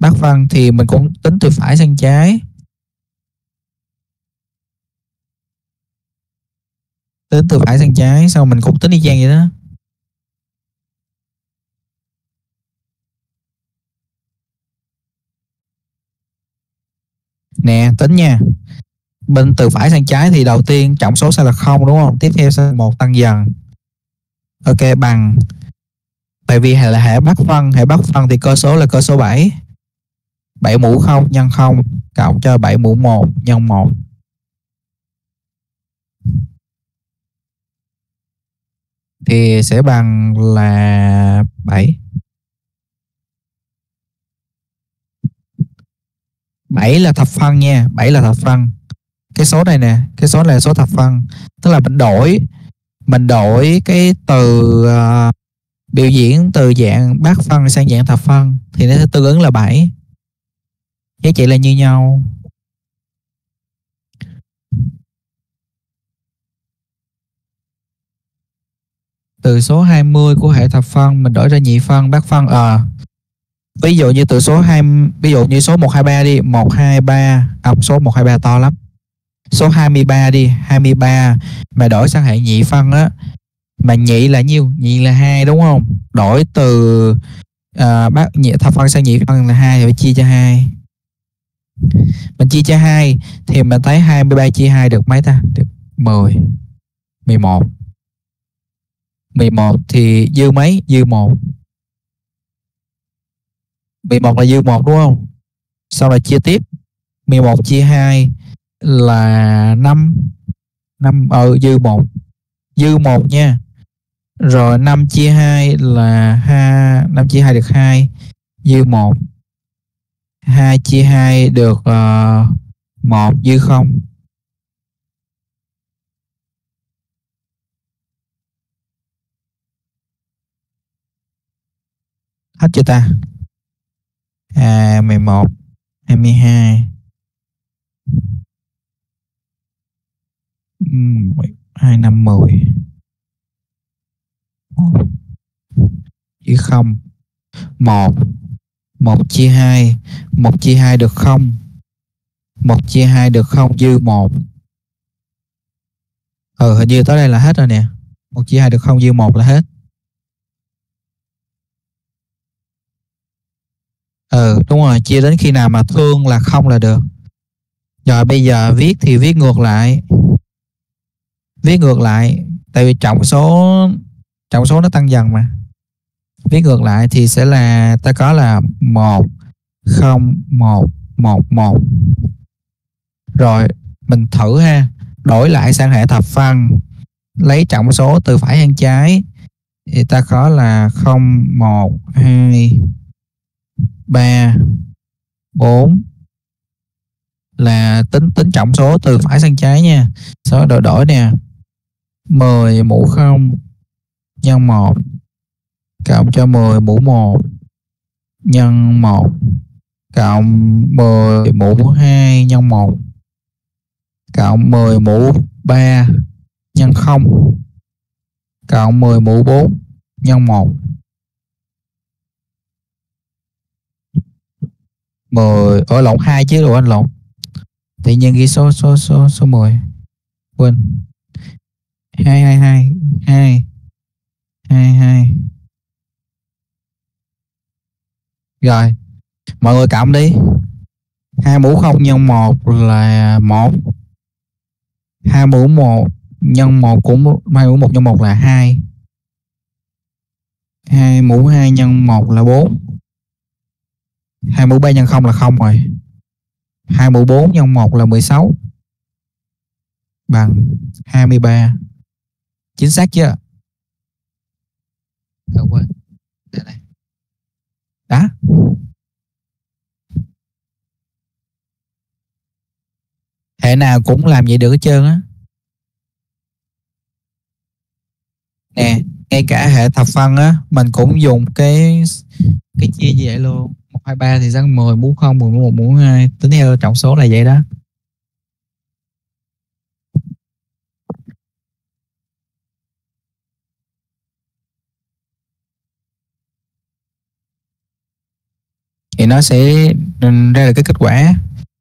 Bát phân thì mình cũng tính từ phải sang trái. Tính từ phải sang trái sao mình cũng tính y chang vậy đó. Nè, tính nha. Bên từ phải sang trái thì đầu tiên trọng số sẽ là không, đúng không? Tiếp theo sẽ là một tăng dần. Ok, bằng. Tại vì hệ là hệ bắc phân, hệ bắc phân thì cơ số là cơ số 7 7 mũ 0 nhân 0 cộng cho 7 mũ 1 nhân 1 thì sẽ bằng là 7 7 là thập phân nha 7 là thập phân. Cái số này nè cái số này là số thập phân. Tức là mình đổi mình đổi cái từ uh, biểu diễn từ dạng bát phân sang dạng thập phân. Thì nó sẽ tương ứng là 7 giá trị là như nhau. Từ số 20 của hệ thập phân mình đổi ra nhị phân bát phân ờ. À, ví dụ như từ số 2 ví dụ như số 123 đi 123 à, số 123 to lắm. Số 23 đi 23 mà đổi sang hệ nhị phân á mà nhị là nhiêu? Nhị là hai đúng không? Đổi từ ờ, uh, bác nhị thập phân sang nhị phân là hai thì phải chia cho hai. Mình chia cho hai thì mình thấy 23 chia 2 được mấy ta? Được 10 11 11 thì dư mấy? Dư 1 11 là dư 1 đúng không? Sau là chia tiếp. 11 chia 2 là 5 5 ờ dư 1 dư 1 nha. Rồi 5 chia 2 là 2 5 chia 2 được 2 dư 1 2 chia 2 được ờ, uh, 1 dư 0 hết chưa ta? À 11 22 2 5 10 chữ không. 1 1 chia 2 1 chia 2 được 0 1 chia 2 được 0 dư 1 Ừ hình như tới đây là hết rồi nè. 1 chia 2 được 0 dư 1 là hết. Ừ đúng rồi, chia đến khi nào mà thương là không là được. Rồi bây giờ viết thì viết ngược lại. Viết ngược lại, Tại vì trọng số Trọng số nó tăng dần mà. Viết ngược lại thì sẽ là, Ta có là 1 0 1 1 1 Rồi, mình thử ha. Đổi lại sang hệ thập phân. Lấy trọng số từ phải sang trái. Thì ta có là 0 1 2 3 4 là tính tính trọng số từ phải sang trái nha. Sau đổi đổi nè. 10 mũ 0 nhân 1 cộng cho 10 mũ 1 nhân 1 cộng 10 mũ 2 nhân 1 cộng 10 mũ 3 nhân 0 cộng 10 mũ 4 nhân 1 10 ở lộn, hai chứ rồi anh lộn. Tự nhiên ghi số số số số 10 quên. Hai hai hai hai hai hai. Rồi, mọi người cộng đi. Hai mũ không nhân một là một. Hai mũ một nhân một cũng, hai mũ một nhân một là hai. Hai mũ hai nhân một là bốn hai mũ ba nhân không là không rồi. Hai mũ bốn nhân một là 16 bằng 23 chính xác chưa? Đâu quên. Đây. Này đó hệ nào cũng làm vậy được hết trơn á. Nè, ngay cả hệ thập phân á, mình cũng dùng cái cái chia như vậy luôn một hai ba thì răng 10 mũ không 10 mũ một mũ hai. Tính theo trọng số là vậy đó. Thì nó sẽ ừ, ra được cái kết quả.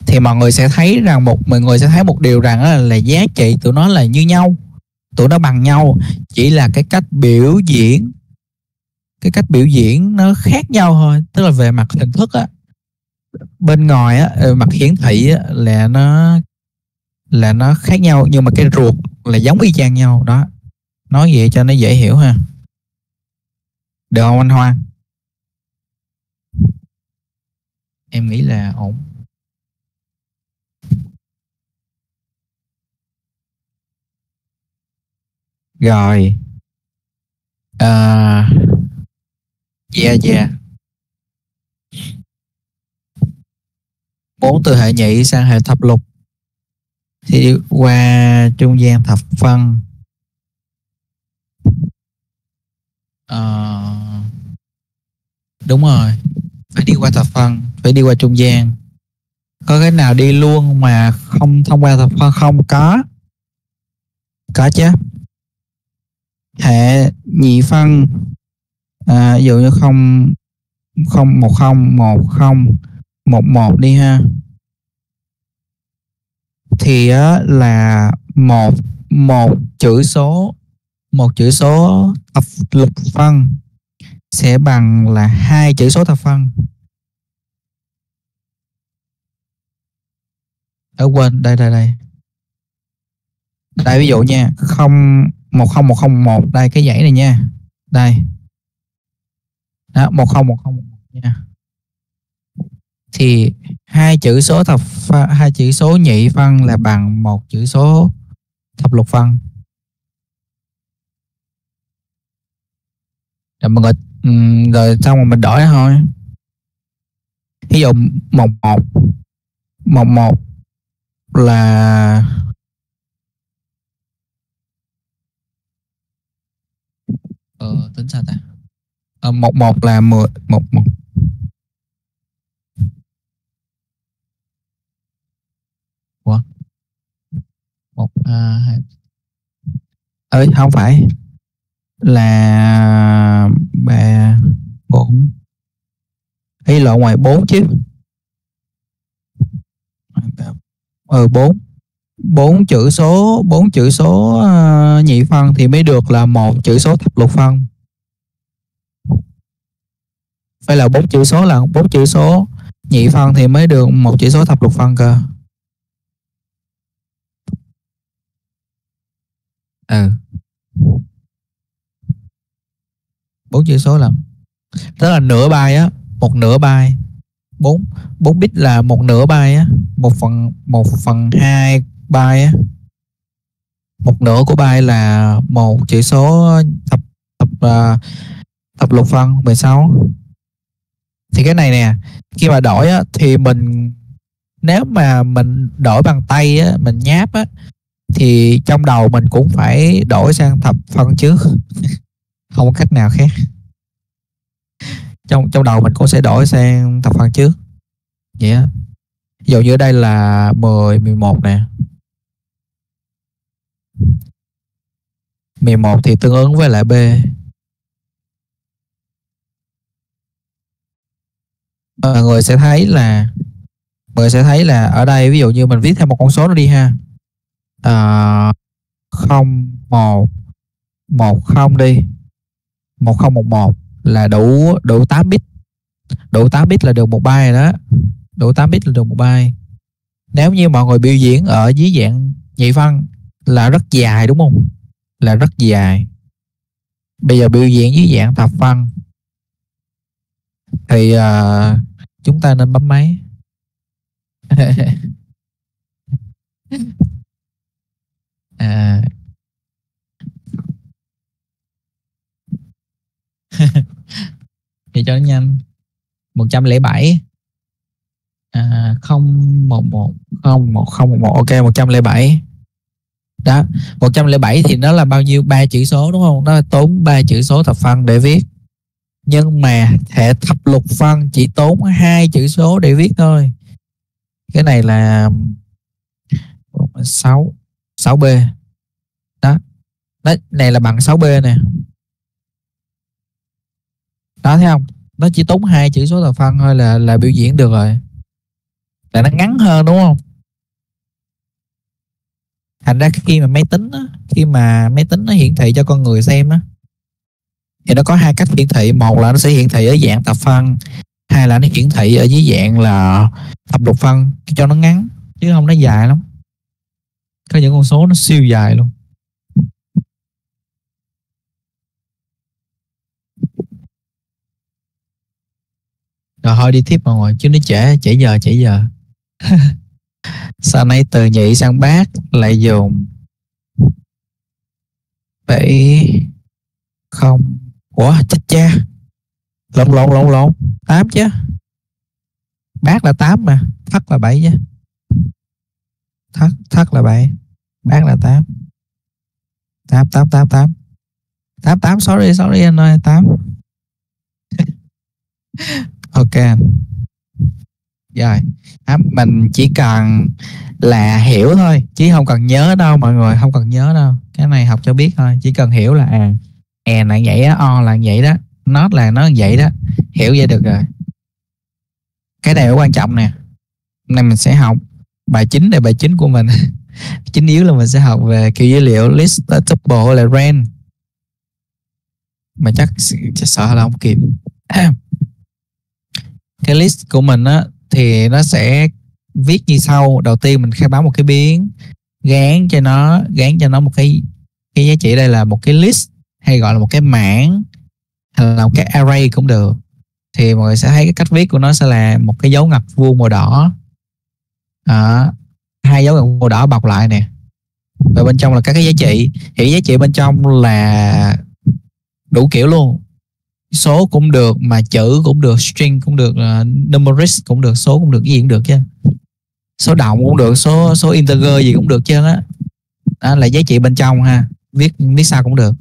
Thì mọi người sẽ thấy rằng một mọi người sẽ thấy một điều rằng là, là giá trị tụi nó là như nhau. Tụi nó bằng nhau. Chỉ là cái cách biểu diễn cái cách biểu diễn nó khác nhau thôi. Tức là về mặt hình thức á bên ngoài á ờ, mặt hiển thị á, là nó là nó khác nhau nhưng mà cái ruột là giống y chang nhau. Đó nói vậy cho nó dễ hiểu ha. Được không anh Hoa? Em nghĩ là ổn. Rồi. À, yeah yeah. Bốn từ hệ nhị sang hệ thập lục. Thì đi qua trung gian thập phân. À, đúng rồi. Phải đi qua thập phân phải đi qua trung gian. Có cái nào đi luôn mà không thông qua thập phân không? Có. Có chứ. Hệ nhị phân à, ví dụ như không không một không một không một một đi ha. Thì á, là một một chữ số một chữ số thập lục phân sẽ bằng là hai chữ số thập phân. Ở quên đây đây đây. Đây ví dụ nha không một không một không một đây cái dãy này nha. Đây đó, một không một không, một nha. Thì hai chữ số thập hai chữ số nhị phân là bằng một chữ số thập lục phân. Rồi mọi người rồi xong rồi mình đổi thôi. Ví dụ một một một một là ờ tính sao ta? Ờ, một một là mười một một. Ủa? một à, hai. Ơi không phải. Là ba bốn. Ấy lộ ngoài bốn chứ. Ờ bốn. Bốn chữ số bốn chữ số uh, nhị phân thì mới được là một chữ số thập lục phân phải là bốn chữ số là bốn chữ số nhị phân thì mới được một chữ số thập lục phân cơ. Ừ. Bốn chữ số là tức là nửa bài á một nửa bài. Bốn bốn bit là một nửa bài á một phần một phần hai bài á. Một nửa của bài là một chữ số thập thập uh, thập lục phân 16 thì cái này nè khi mà đổi á, thì mình nếu mà mình đổi bằng tay á, mình nháp á thì trong đầu mình cũng phải đổi sang thập phân trước. Không có cách nào khác. Trong trong đầu mình cũng sẽ đổi sang thập phân trước. Vậy á. Ví dụ như ở đây là 10 11 nè. 11 thì tương ứng với lại B. mọi người sẽ thấy là mọi người sẽ thấy là ở đây ví dụ như mình viết thêm một con số nó đi ha. À, không một một không đi. Một không một một là đủ đủ 8 bit. Đủ 8 bit là được một byte rồi đó. Đủ 8 bit là được một byte. Nếu như mọi người biểu diễn ở dưới dạng nhị phân là rất dài đúng không? Là rất dài. Bây giờ biểu diễn dưới dạng thập phân. Thì uh, chúng ta nên bấm máy. À. Thì cho nó nhanh. 107 à, 011 0111 ok 107 đó 107 thì nó là bao nhiêu? Ba chữ số đúng không? Nó tốn ba chữ số thập phân để viết nhưng mà hệ thập lục phân chỉ tốn hai chữ số để viết thôi. Cái này là 6 6B đó. Đó này là bằng 6B nè. Đó thấy không? Nó chỉ tốn hai chữ số thập phân thôi là là biểu diễn được rồi. Là nó ngắn hơn đúng không? Thành ra khi mà máy tính á, khi mà máy tính nó hiển thị cho con người xem á thì nó có hai cách hiển thị. Một là nó sẽ hiển thị ở dạng thập phân, hai là nó hiển thị ở dưới dạng là thập lục phân cho nó ngắn, chứ không nó dài lắm. Có những con số nó siêu dài luôn. Rồi, thôi đi tiếp mọi người, chứ nó trễ trễ giờ trễ giờ. Sau này từ nhị sang bát lại dùng bảy không ủa chết cha. Lộn lộn lộn lộn. Tám chứ. Bác là tám mà. Thất là bảy chứ. Thất thất là bảy. Bác là tám. Tám tám tám tám. Tám tám sorry sorry anh ơi tám. Ok rồi. À, mình chỉ cần là hiểu thôi chứ không cần nhớ đâu mọi người. Không cần nhớ đâu. Cái này học cho biết thôi. Chỉ cần hiểu là à e là vậy đó o là vậy đó not là nó vậy đó. Hiểu vậy được rồi. Cái này quan trọng nè. Hôm nay mình sẽ học bài chính này bài chính của mình. Chính yếu là mình sẽ học về kiểu dữ liệu list tuple là ren mà chắc, chắc sợ là không kịp. Cái list của mình á thì nó sẽ viết như sau. Đầu tiên mình khai báo một cái biến gán cho nó gán cho nó một cái cái giá trị đây là một cái list hay gọi là một cái mảng hay là một cái array cũng được. Thì mọi người sẽ thấy cái cách viết của nó sẽ là một cái dấu ngoặc vuông màu đỏ. À, hai dấu ngoặc màu đỏ bọc lại nè. Và bên trong là các cái giá trị. Thì giá trị bên trong là đủ kiểu luôn. Số cũng được mà chữ cũng được string cũng được à, uh, numeric cũng được số cũng được cái gì cũng được chứ. Số động cũng được số số integer gì cũng được chứ á. Đó là giá trị bên trong ha. Viết viết sao cũng được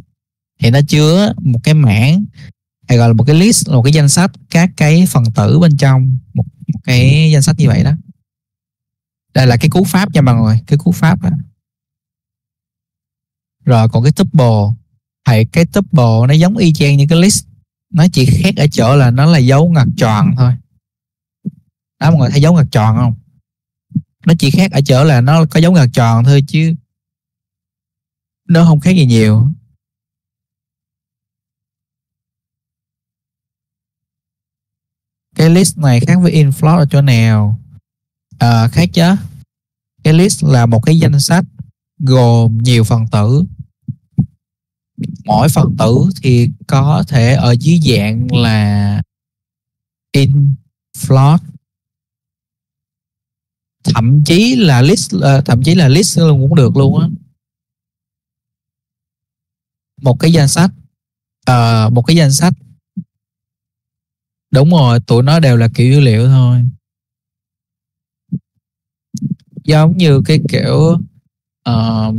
thì nó chứa một cái mảng hay gọi là một cái list một cái danh sách các cái phần tử bên trong một, một cái danh sách như vậy đó. Đây là cái cú pháp nha mọi người cái cú pháp đó. rồi còn cái tuple thì cái tuple nó giống y chang như cái list. Nó chỉ khác ở chỗ là nó là dấu ngoặc tròn thôi. Đó mọi người thấy dấu ngoặc tròn không? Nó chỉ khác ở chỗ là nó có dấu ngoặc tròn thôi chứ nó không khác gì nhiều cái list này khác với in float ở chỗ nào? À, khác chứ. Cái list là một cái danh sách gồm nhiều phần tử. Mỗi phần tử thì có thể ở dưới dạng là in float thậm chí là list ờ, thậm chí là list luôn cũng được luôn á. Một cái danh sách uh, một cái danh sách đúng rồi tụi nó đều là kiểu dữ liệu thôi. Giống như cái kiểu uh,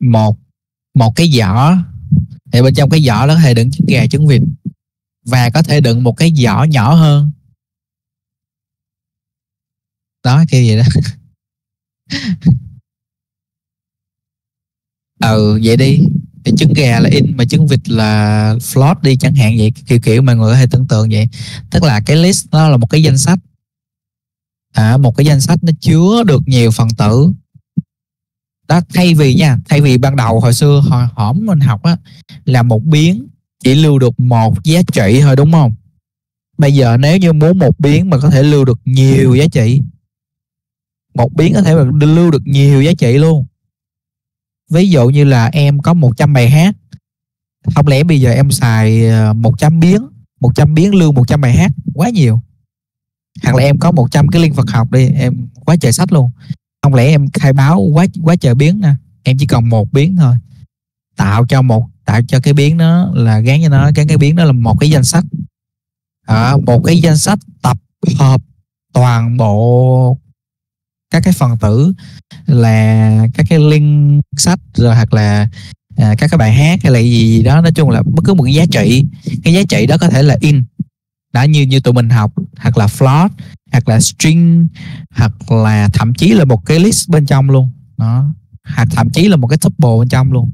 một một cái giỏ. Thì bên trong cái giỏ nó có thể đựng trứng gà trứng vịt. Và có thể đựng một cái giỏ nhỏ hơn. Đó kia gì đó. ừ vậy đi. Trứng gà là in mà trứng vịt là float đi chẳng hạn vậy kiểu kiểu mọi người có thể tưởng tượng vậy. Tức là cái list nó là một cái danh sách. À, một cái danh sách nó chứa được nhiều phần tử. Đó thay vì nha thay vì ban đầu hồi xưa hồi hổm mình học á là một biến chỉ lưu được một giá trị thôi đúng không? Bây giờ nếu như muốn một biến mà có thể lưu được nhiều giá trị một biến có thể lưu được nhiều giá trị luôn ví dụ như là em có 100 bài hát không lẽ bây giờ em xài ờ, 100 biến 100 biến lưu 100 bài hát quá nhiều? Hoặc là em có 100 cái liên vật học đi em quá trời sách luôn. Không lẽ em khai báo quá quá trời biến nè? Em chỉ còn một biến thôi. Tạo cho một tạo cho cái biến đó là gán cho nó cái cái biến đó là một cái danh sách. À, một cái danh sách tập hợp toàn bộ các cái phần tử là các cái link sách rồi hoặc là à, các cái bài hát hay là gì, gì đó. Nói chung là bất cứ một cái giá trị cái giá trị đó có thể là in. Đã như như tụi mình học hoặc là float hoặc là string hoặc là thậm chí là một cái list bên trong luôn. Đó hoặc thậm chí là một cái tuple bên trong luôn.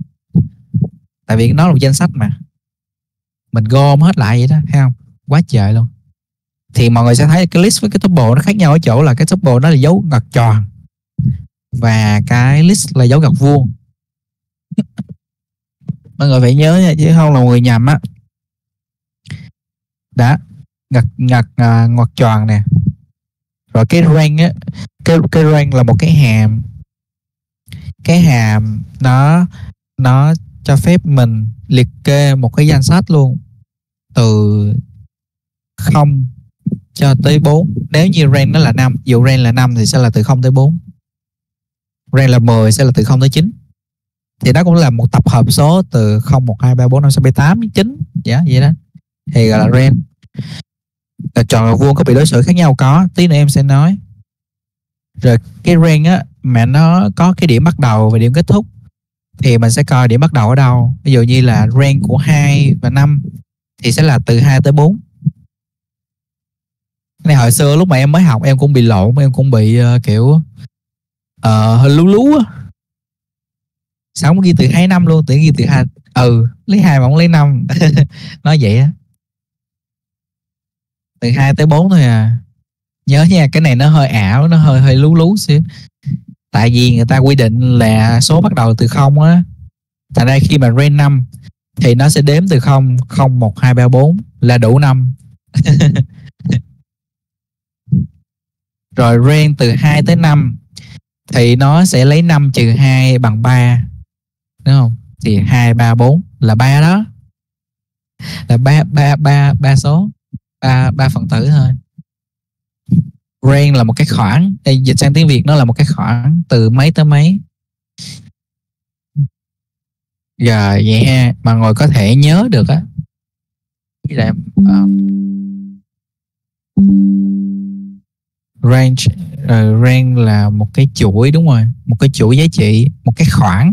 Tại vì nó là một danh sách mà. Mình gom hết lại vậy đó thấy không? Quá trời luôn thì mọi người sẽ thấy cái list với cái tuple nó khác nhau ở chỗ là cái tuple nó là dấu ngoặc tròn và cái list là dấu ngoặc vuông. Mọi người phải nhớ nha chứ không là người nhầm á. Đã ngặt ngặt à, ngoặc tròn nè. Rồi cái rank á cái cái rank là một cái hàm. Cái hàm nó nó cho phép mình liệt kê một cái danh sách luôn. Từ 0 cho tới 4 nếu như rank nó là 5 dù rank là 5 thì sẽ là từ 0 tới 4 rank là 10 sẽ là từ 0 tới 9 thì đó cũng là một tập hợp số từ 0, 1, 2, 3, 4, 5, 6, 7, 8, 9 dạ, vậy đó. Thì gọi là rank là tròn vuông có bị đối xử khác nhau có. Tí nữa em sẽ nói. Rồi cái rank á mà nó có cái điểm bắt đầu và điểm kết thúc thì mình sẽ coi điểm bắt đầu ở đâu. Ví dụ như là rank của 2 và 5 thì sẽ là từ 2 tới 4 cái này hồi xưa lúc mà em mới học em cũng bị lộn em cũng bị uh, kiểu uh, hơi lú lú á. Sao không ghi từ hai năm luôn tự ghi từ hai ừ lấy hai mà không lấy năm. Nói vậy á. Từ hai tới bốn thôi à. Nhớ nha cái này nó hơi ảo nó hơi hơi lú lú xíu. Tại vì người ta quy định là số bắt đầu từ không á. Thành ra khi mà rank 5 thì nó sẽ đếm từ 0 0 1 2 3 4 là đủ năm. rồi range từ 2 tới 5 thì nó sẽ lấy 5 trừ 2 bằng 3 đúng không? Thì 2 3 4 là 3 đó. Là 3 3 3 3 số 3 3 phần tử thôi. Range là một cái khoảng đây dịch sang tiếng Việt nó là một cái khoảng từ mấy tới mấy? Giờ vậy ha mà ngồi có thể nhớ được á. Là um, ờ, range uh, range là một cái chuỗi đúng rồi một cái chuỗi giá trị một cái khoảng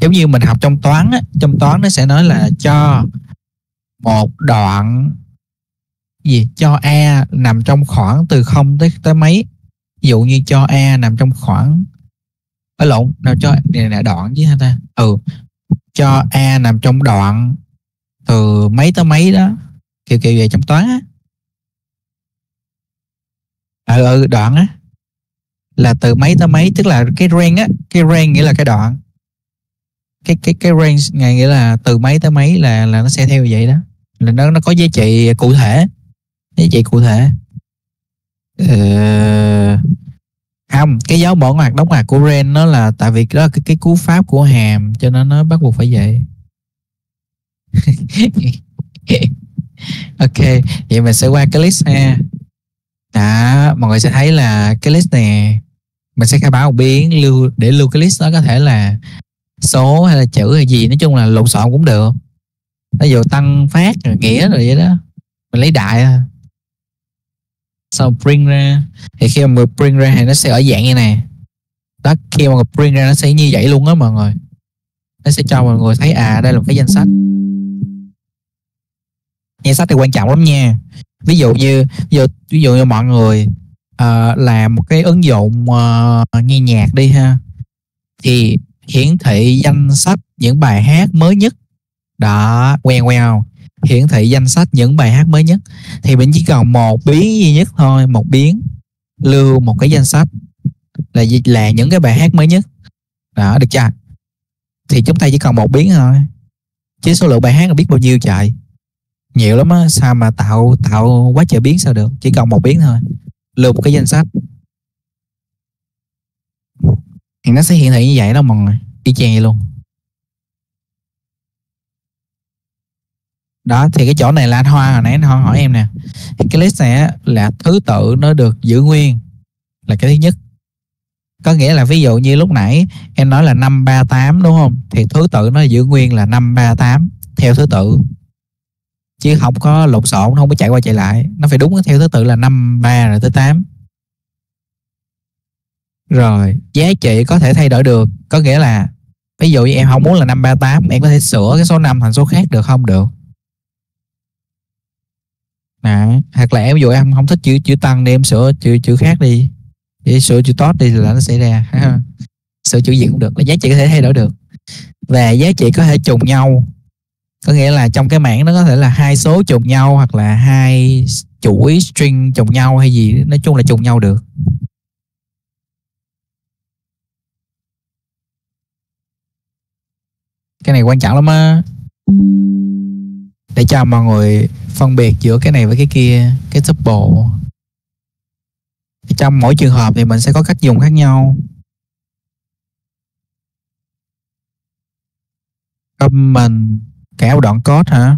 giống như mình học trong toán á trong toán nó sẽ nói là cho một đoạn gì cho a nằm trong khoảng từ không tới tới mấy. Ví dụ như cho a nằm trong khoảng ở lộn nào cho này là đoạn chứ hả ta? Ừ cho a nằm trong đoạn từ mấy tới mấy đó. Kiểu kiểu về trong toán á ừ, ừ đoạn á. Là từ mấy tới mấy tức là cái range á cái range nghĩa là cái đoạn. Cái cái cái range ngày nghĩa là từ mấy tới mấy là là nó sẽ theo vậy đó. Là nó nó có giá trị cụ thể. Giá trị cụ thể. Ờ, không cái dấu mở ngoặc đóng ngoặc của ren nó là tại vì đó cái cái cú pháp của hàm cho nên nó bắt buộc phải vậy. Ok vậy mình sẽ qua cái list ha đó, mọi người sẽ thấy là cái list này mình sẽ khai báo một biến lưu, để lưu cái list đó có thể là số hay là chữ hay gì, nói chung là lộn xộn cũng được. Ví dụ tăng phát rồi nghĩa rồi vậy đó. Mình lấy đại à. sau print ra. Thì khi mà người print ra thì nó sẽ ở dạng như này. Đó, khi mà người print ra nó sẽ như vậy luôn á mọi người. Nó sẽ cho mọi người thấy à đây là một cái danh sách. Danh sách thì quan trọng lắm nha ví dụ như ví dụ, ví dụ như mọi người uh, làm một cái ứng dụng uh, nghe nhạc đi ha thì hiển thị danh sách những bài hát mới nhất. Đó quen quen không? Hiển thị danh sách những bài hát mới nhất. Thì mình chỉ cần một biến duy nhất thôi một biến lưu một cái danh sách là là những cái bài hát mới nhất. Đó được chưa? Thì chúng ta chỉ cần một biến thôi. Chứ số lượng bài hát là biết bao nhiêu chạy nhiều lắm á, sao mà tạo tạo quá trời biến sao được? Chỉ cần một biến thôi. Lưu một cái danh sách. Thì nó sẽ hiện thị như vậy đó mọi người. Y chang vậy luôn. Đó, thì cái chỗ này là anh Hoa hồi nãy anh Hoa hỏi em nè. Cái list này là thứ tự nó được giữ nguyên là cái thứ nhất. Có nghĩa là ví dụ như lúc nãy em nói là 538 đúng không? Thì thứ tự nó giữ nguyên là 538 theo thứ tự chứ không có lộn xộn không có chạy qua chạy lại. Nó phải đúng theo thứ tự là 53 rồi tới tám. Rồi, giá trị có thể thay đổi được. Có nghĩa là, ví dụ như em không muốn là 538 em có thể sửa cái số năm thành số khác được không? Được. Nè hoặc là em, ví dụ em không thích chữ chữ tăng thì em sửa chữ chữ khác đi. Để sửa chữ tốt đi là nó sẽ ra. Sửa chữ gì cũng được, là giá trị có thể thay đổi được. Và giá trị có thể trùng nhau có nghĩa là trong cái mảng nó có thể là hai số trùng nhau hoặc là hai chuỗi string trùng nhau hay gì, nói chung là trùng nhau được. Cái này quan trọng lắm á. Để cho mọi người phân biệt giữa cái này với cái kia, cái tuple. Trong mỗi trường hợp thì mình sẽ có cách dùng khác nhau. Comment kéo đoạn code hả?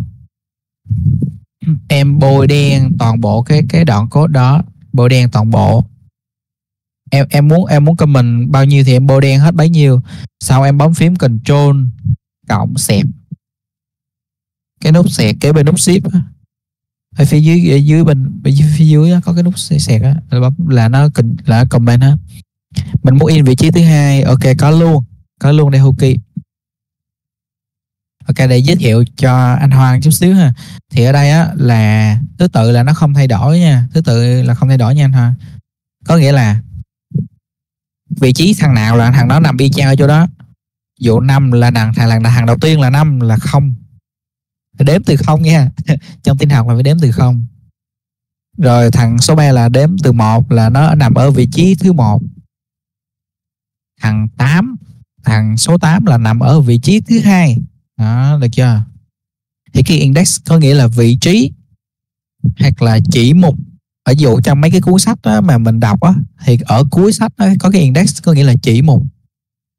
Em bôi đen toàn bộ cái cái đoạn code đó. Bôi đen toàn bộ. Em em muốn em muốn comment bao nhiêu thì em bôi đen hết bấy nhiêu. Sau em bấm phím control cộng xẹp. Cái nút xẹt kế bên nút ship ở phía dưới ở dưới bên phía dưới, phía dưới có cái nút xẹt á. Là nó là comment á. Mình muốn in vị trí thứ hai. Ok có luôn. Có luôn đây Huki ok, để giới thiệu cho anh Hoàng chút xíu ha. Thì ở đây á, là thứ tự là nó không thay đổi nha. Thứ tự là không thay đổi nha anh Hoàng có nghĩa là vị trí thằng nào là thằng đó nằm y chang ở chỗ đó. Dụ năm là thằng thằng là thằng đầu tiên là năm là không. Đếm từ không nha. Trong tin học là phải đếm từ không. Rồi thằng số 3 là đếm từ một là nó nằm ở vị trí thứ một. Thằng 8 thằng số 8 là nằm ở vị trí thứ hai đó được chưa? Thì cái index có nghĩa là vị trí hoặc là chỉ mục. Ở dụ trong mấy cái cuốn sách đó mà mình đọc á thì ở cuối sách đó, có cái index có nghĩa là chỉ mục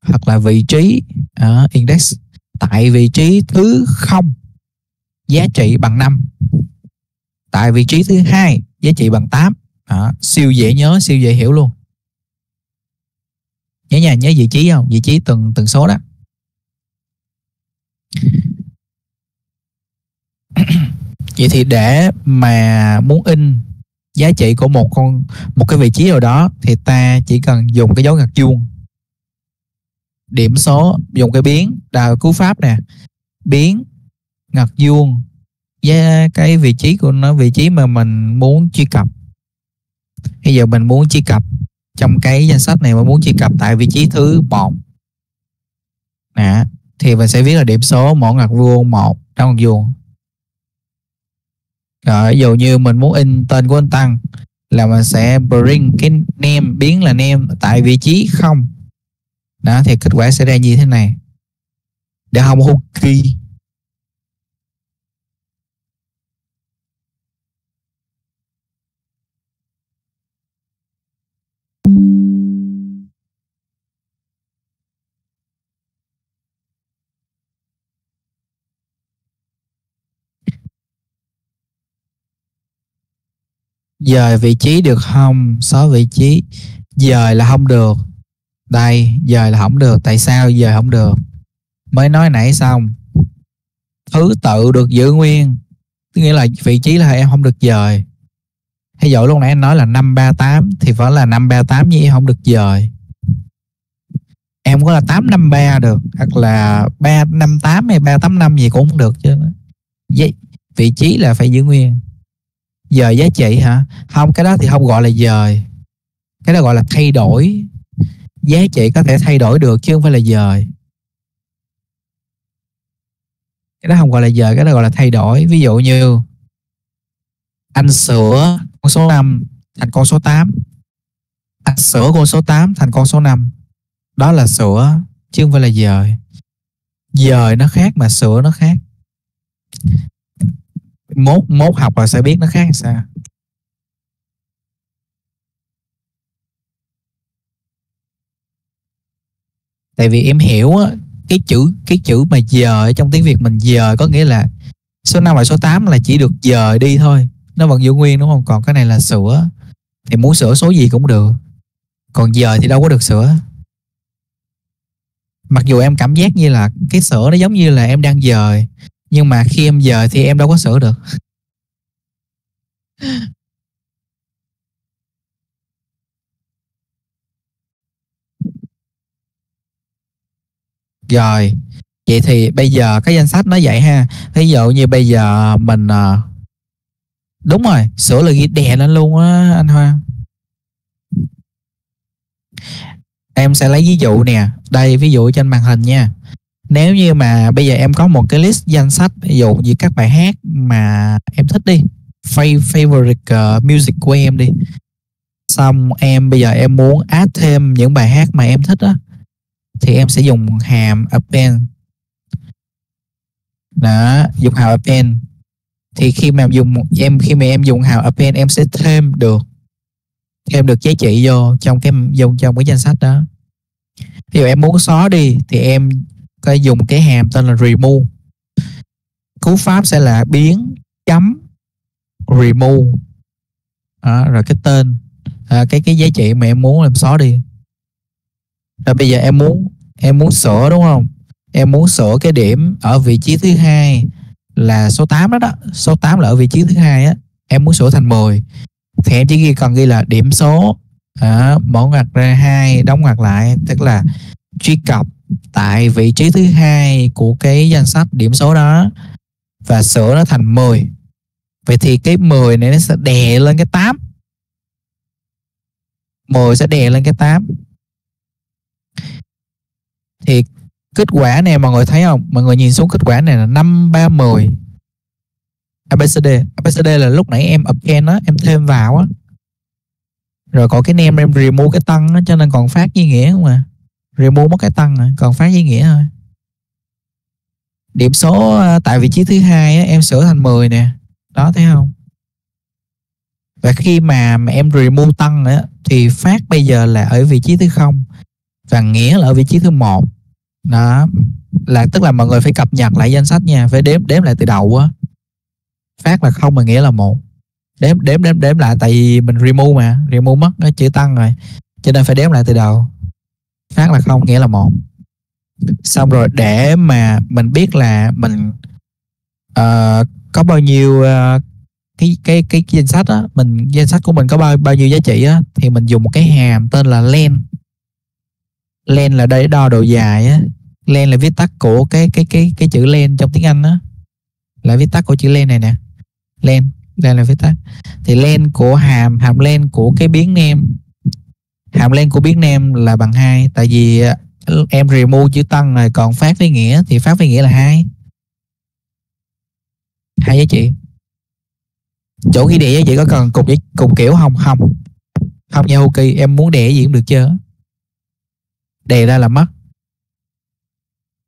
hoặc là vị trí uh, index. Tại vị trí thứ không giá trị bằng 5 tại vị trí thứ hai giá trị bằng 8 đó, siêu dễ nhớ siêu dễ hiểu luôn. Nhớ nhà nhớ vị trí không? Vị trí từng từng số đó. vậy thì để mà muốn in giá trị của một con, một cái vị trí nào đó, thì ta chỉ cần dùng cái dấu ngặt vuông điểm số, dùng cái biến là cú pháp nè. Biến ngặt vuông với cái vị trí của nó, vị trí mà mình muốn truy cập. Bây giờ mình muốn truy cập trong cái danh sách này mà muốn truy cập tại vị trí thứ một. Nè thì mình sẽ viết là điểm số mỗi ngặt vuông, một trong vuông. Rồi, ví dụ như mình muốn in tên của anh Tăng là mình sẽ bring cái name, biến là name tại vị trí không. Đó, thì kết quả sẽ ra như thế này. Để không hút you dời vị trí được không? Xóa vị trí. Dời là không được. Đây, dời là không được. Tại sao dời không được? Mới nói nãy xong. Thứ tự được giữ nguyên. Tức nghĩa là vị trí là em không được dời. Hay dụ lúc nãy anh nói là 538 thì phải là 538 nhưng em không được dời. Em có là 853 được, hoặc là 358 hay 385 gì cũng không được chứ. Vậy vị trí là phải giữ nguyên dời giá trị hả? Không, cái đó thì không gọi là dời. Cái đó gọi là thay đổi. Giá trị có thể thay đổi được chứ không phải là dời. Cái đó không gọi là dời, cái đó gọi là thay đổi. Ví dụ như, anh sửa con số 5 thành con số 8 anh sửa con số 8 thành con số 5 đó là sửa, chứ không phải là dời. Dời nó khác mà sửa nó khác mốt mốt học là sẽ biết nó khác sao. Tại vì em hiểu á, cái chữ cái chữ mà giờ trong tiếng Việt mình giờ có nghĩa là số 5 và số 8 là chỉ được giờ đi thôi, nó vẫn giữ nguyên đúng không? Còn cái này là sửa, thì muốn sửa số gì cũng được, còn giờ thì đâu có được sửa. Mặc dù em cảm giác như là cái sửa nó giống như là em đang dời nhưng mà khi em giờ thì em đâu có sửa được. Rồi, vậy thì bây giờ cái danh sách nó vậy ha. Ví dụ như bây giờ mình ờ, đúng rồi, sửa là ghi đè lên luôn á, anh hoa. Em sẽ lấy ví dụ nè. Đây, ví dụ trên màn hình nha nếu như mà bây giờ em có một cái list danh sách ví dụ như các bài hát mà em thích đi favorite uh, music của em đi xong em bây giờ em muốn add thêm những bài hát mà em thích á thì em sẽ dùng hàm append. Đó dùng hàm append. Thì khi mà em dùng em khi mà em dùng hàm append em sẽ thêm được thêm được giá trị vô trong cái dùng trong cái danh sách đó. Ví dụ em muốn xóa đi thì em cái dùng cái hàm tên là remove. Cú pháp sẽ là biến chấm remove. Đó, rồi cái tên. À, cái cái giá trị mà em muốn làm xóa đi. Rồi bây giờ em muốn em muốn sửa đúng không? Em muốn sửa cái điểm ở vị trí thứ hai là số 8 đó đó. Số 8 là ở vị trí thứ hai á. Em muốn sửa thành 10 thì em chỉ ghi cần ghi là điểm số. À, mở ngoặc ra hai đóng ngoặc lại. Tức là truy cập tại vị trí thứ hai của cái danh sách điểm số đó, và sửa nó thành 10 vậy thì cái 10 này nó sẽ đè lên cái 8 10 sẽ đè lên cái 8 thì kết quả này mọi người thấy không? Mọi người nhìn xuống kết quả này là 5 3 10 ABCD ABCD là lúc nãy em append á, em thêm vào á. Rồi còn cái name em remove cái tăng á, cho nên còn phát với nghĩa không à? Remove mất cái tăng rồi còn phát với nghĩa thôi. Điểm số ờ, tại vị trí thứ hai em sửa thành 10 nè. Đó thấy không? Và khi mà, mà em remove tăng á, thì phát bây giờ là ở vị trí thứ không và nghĩa là ở vị trí thứ một. Đó là tức là mọi người phải cập nhật lại danh sách nha phải đếm đếm lại từ đầu á. Phát là không mà nghĩa là một. Đếm đếm đếm đếm lại tại vì mình remove mà remove mất nó chữ tăng rồi cho nên phải đếm lại từ đầu phát là không nghĩa là một. Xong rồi để mà mình biết là mình uh, có bao nhiêu uh, cái cái cái danh sách á mình danh sách của mình có bao bao nhiêu giá trị á thì mình dùng một cái hàm tên là len. Len là đây đo độ dài á. Len là viết tắt của cái cái cái cái chữ len trong tiếng Anh á. Là viết tắt của chữ len này nè. Len len là viết tắt. Thì len của hàm hàm len của cái biến name hàm len của biến name là bằng hai, tại vì à, em remove chữ tăng này, còn phát với nghĩa thì phát với nghĩa là hai. Hai giá trị. Chỗ ghi địa chị có cần cục với, cục kiểu không? Không. Không nha ok em muốn đẻ gì cũng được chưa Đề ra là mất.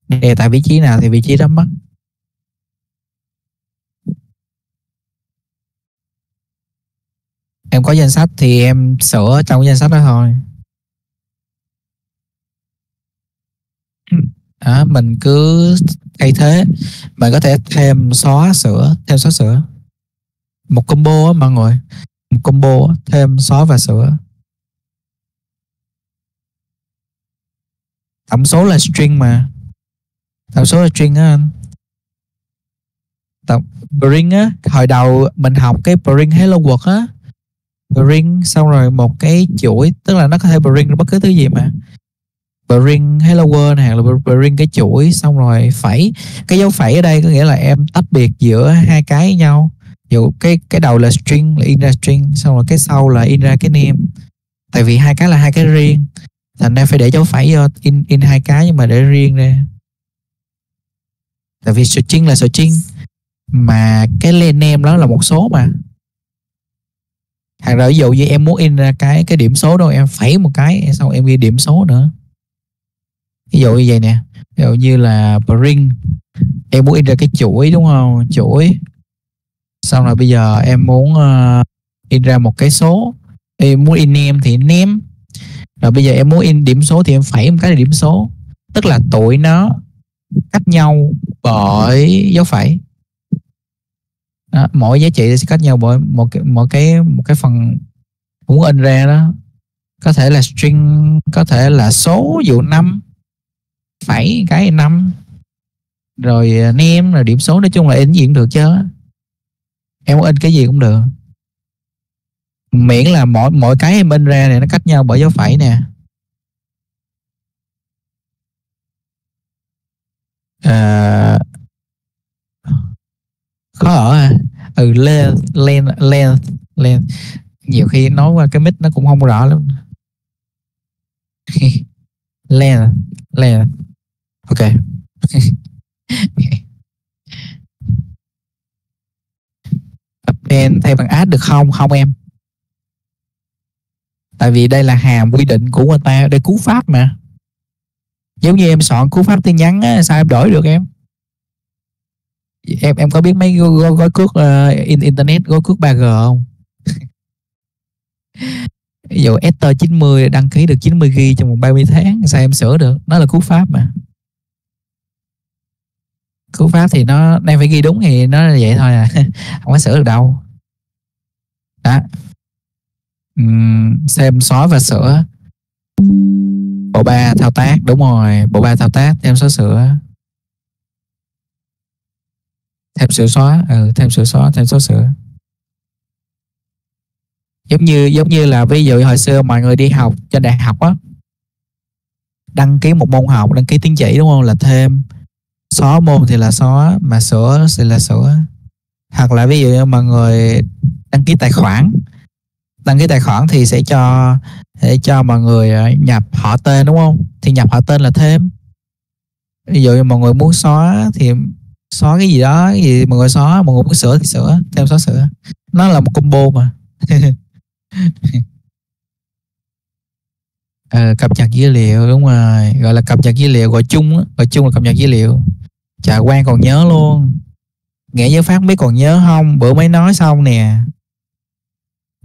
Đề tại vị trí nào thì vị trí đó mất. Em có danh sách thì em sửa trong danh sách đó thôi. Đó, mình cứ thay thế. Mình có thể thêm xóa sửa thêm xóa sửa. Một combo á mọi người. Một combo thêm xóa và sửa. Tổng số là string mà. Tổng số là string á anh. Tổng bring á hồi đầu mình học cái bring hello world á bring, xong rồi một cái chuỗi, tức là nó có thể bring bất cứ thứ gì mà. Bring, hello world hoặc là bring cái chuỗi, xong rồi phẩy. Cái dấu phẩy ở đây có nghĩa là em tách biệt giữa hai cái với nhau. Dụ cái cái đầu là string, là in ra string, xong rồi cái sau là in ra cái name. Tại vì hai cái là hai cái riêng. Thành ra phải để dấu phẩy vô in in hai cái nhưng mà để riêng ra. Tại vì string là string mà cái name đó là một số mà hoặc là ví dụ như em muốn in ra cái cái điểm số đâu em phẩy một cái xong em ghi điểm số nữa. Ví dụ như vậy nè. Ví dụ như là bring em muốn in ra cái chuỗi đúng không? Chuỗi. Xong rồi bây giờ em muốn uh, in ra một cái số. Em muốn in name thì name. Rồi bây giờ em muốn in điểm số thì em phẩy một cái là điểm số. Tức là tụi nó cách nhau bởi dấu phẩy đó, mỗi giá trị sẽ cách nhau bởi một cái một cái một cái phần muốn in ra đó. Có thể là string có thể là số dụ năm phẩy cái năm. Rồi à, nem rồi điểm số nói chung là in gì cũng được chứ. Em in cái gì cũng được. Miễn là mỗi mỗi cái em in ra này nó cách nhau bởi dấu phẩy nè. À, khó ở à ừ lên lên lên lên nhiều khi nói qua cái mic nó cũng không rõ lắm. Lên lên ok. Append thay bằng add được không? Không em. Tại vì đây là hàm quy định của người ta đây cú pháp mà. Giống như em soạn cú pháp tin nhắn á, sao em đổi được em? Em em có biết mấy gói, gói cước uh, internet gói cước 3G không? Ví dụ Ether 90 đăng ký được 90 g trong vòng 30 tháng sao em sửa được? Nó là cú pháp mà. Cú pháp thì nó đang phải ghi đúng thì nó là vậy thôi à. Không có sửa được đâu. Đó. Uhm, xem xóa và sửa? Bộ ba thao tác đúng rồi bộ ba thao tác em xóa sửa thêm sửa xóa ừ, thêm sửa xóa thêm xóa sửa giống như giống như là ví dụ hồi xưa mọi người đi học trên đại học á đăng ký một môn học đăng ký tiếng chỉ đúng không? Là thêm xóa môn thì là xóa mà sửa thì là sửa. Hoặc là ví dụ như mọi người đăng ký tài khoản đăng ký tài khoản thì sẽ cho để cho mọi người ờ, nhập họ tên đúng không? Thì nhập họ tên là thêm. Ví dụ như mọi người muốn xóa thì xóa cái gì đó cái gì mọi người xóa mọi người muốn sửa thì sửa thêm xóa sửa. Nó là một combo mà. À, cập nhật dữ liệu đúng rồi. Gọi là cập nhật dữ liệu gọi chung gọi chung là cập nhật dữ liệu. Chà quan còn nhớ luôn. Nghĩa giới phát biết còn nhớ không? Bữa mới nói xong nè.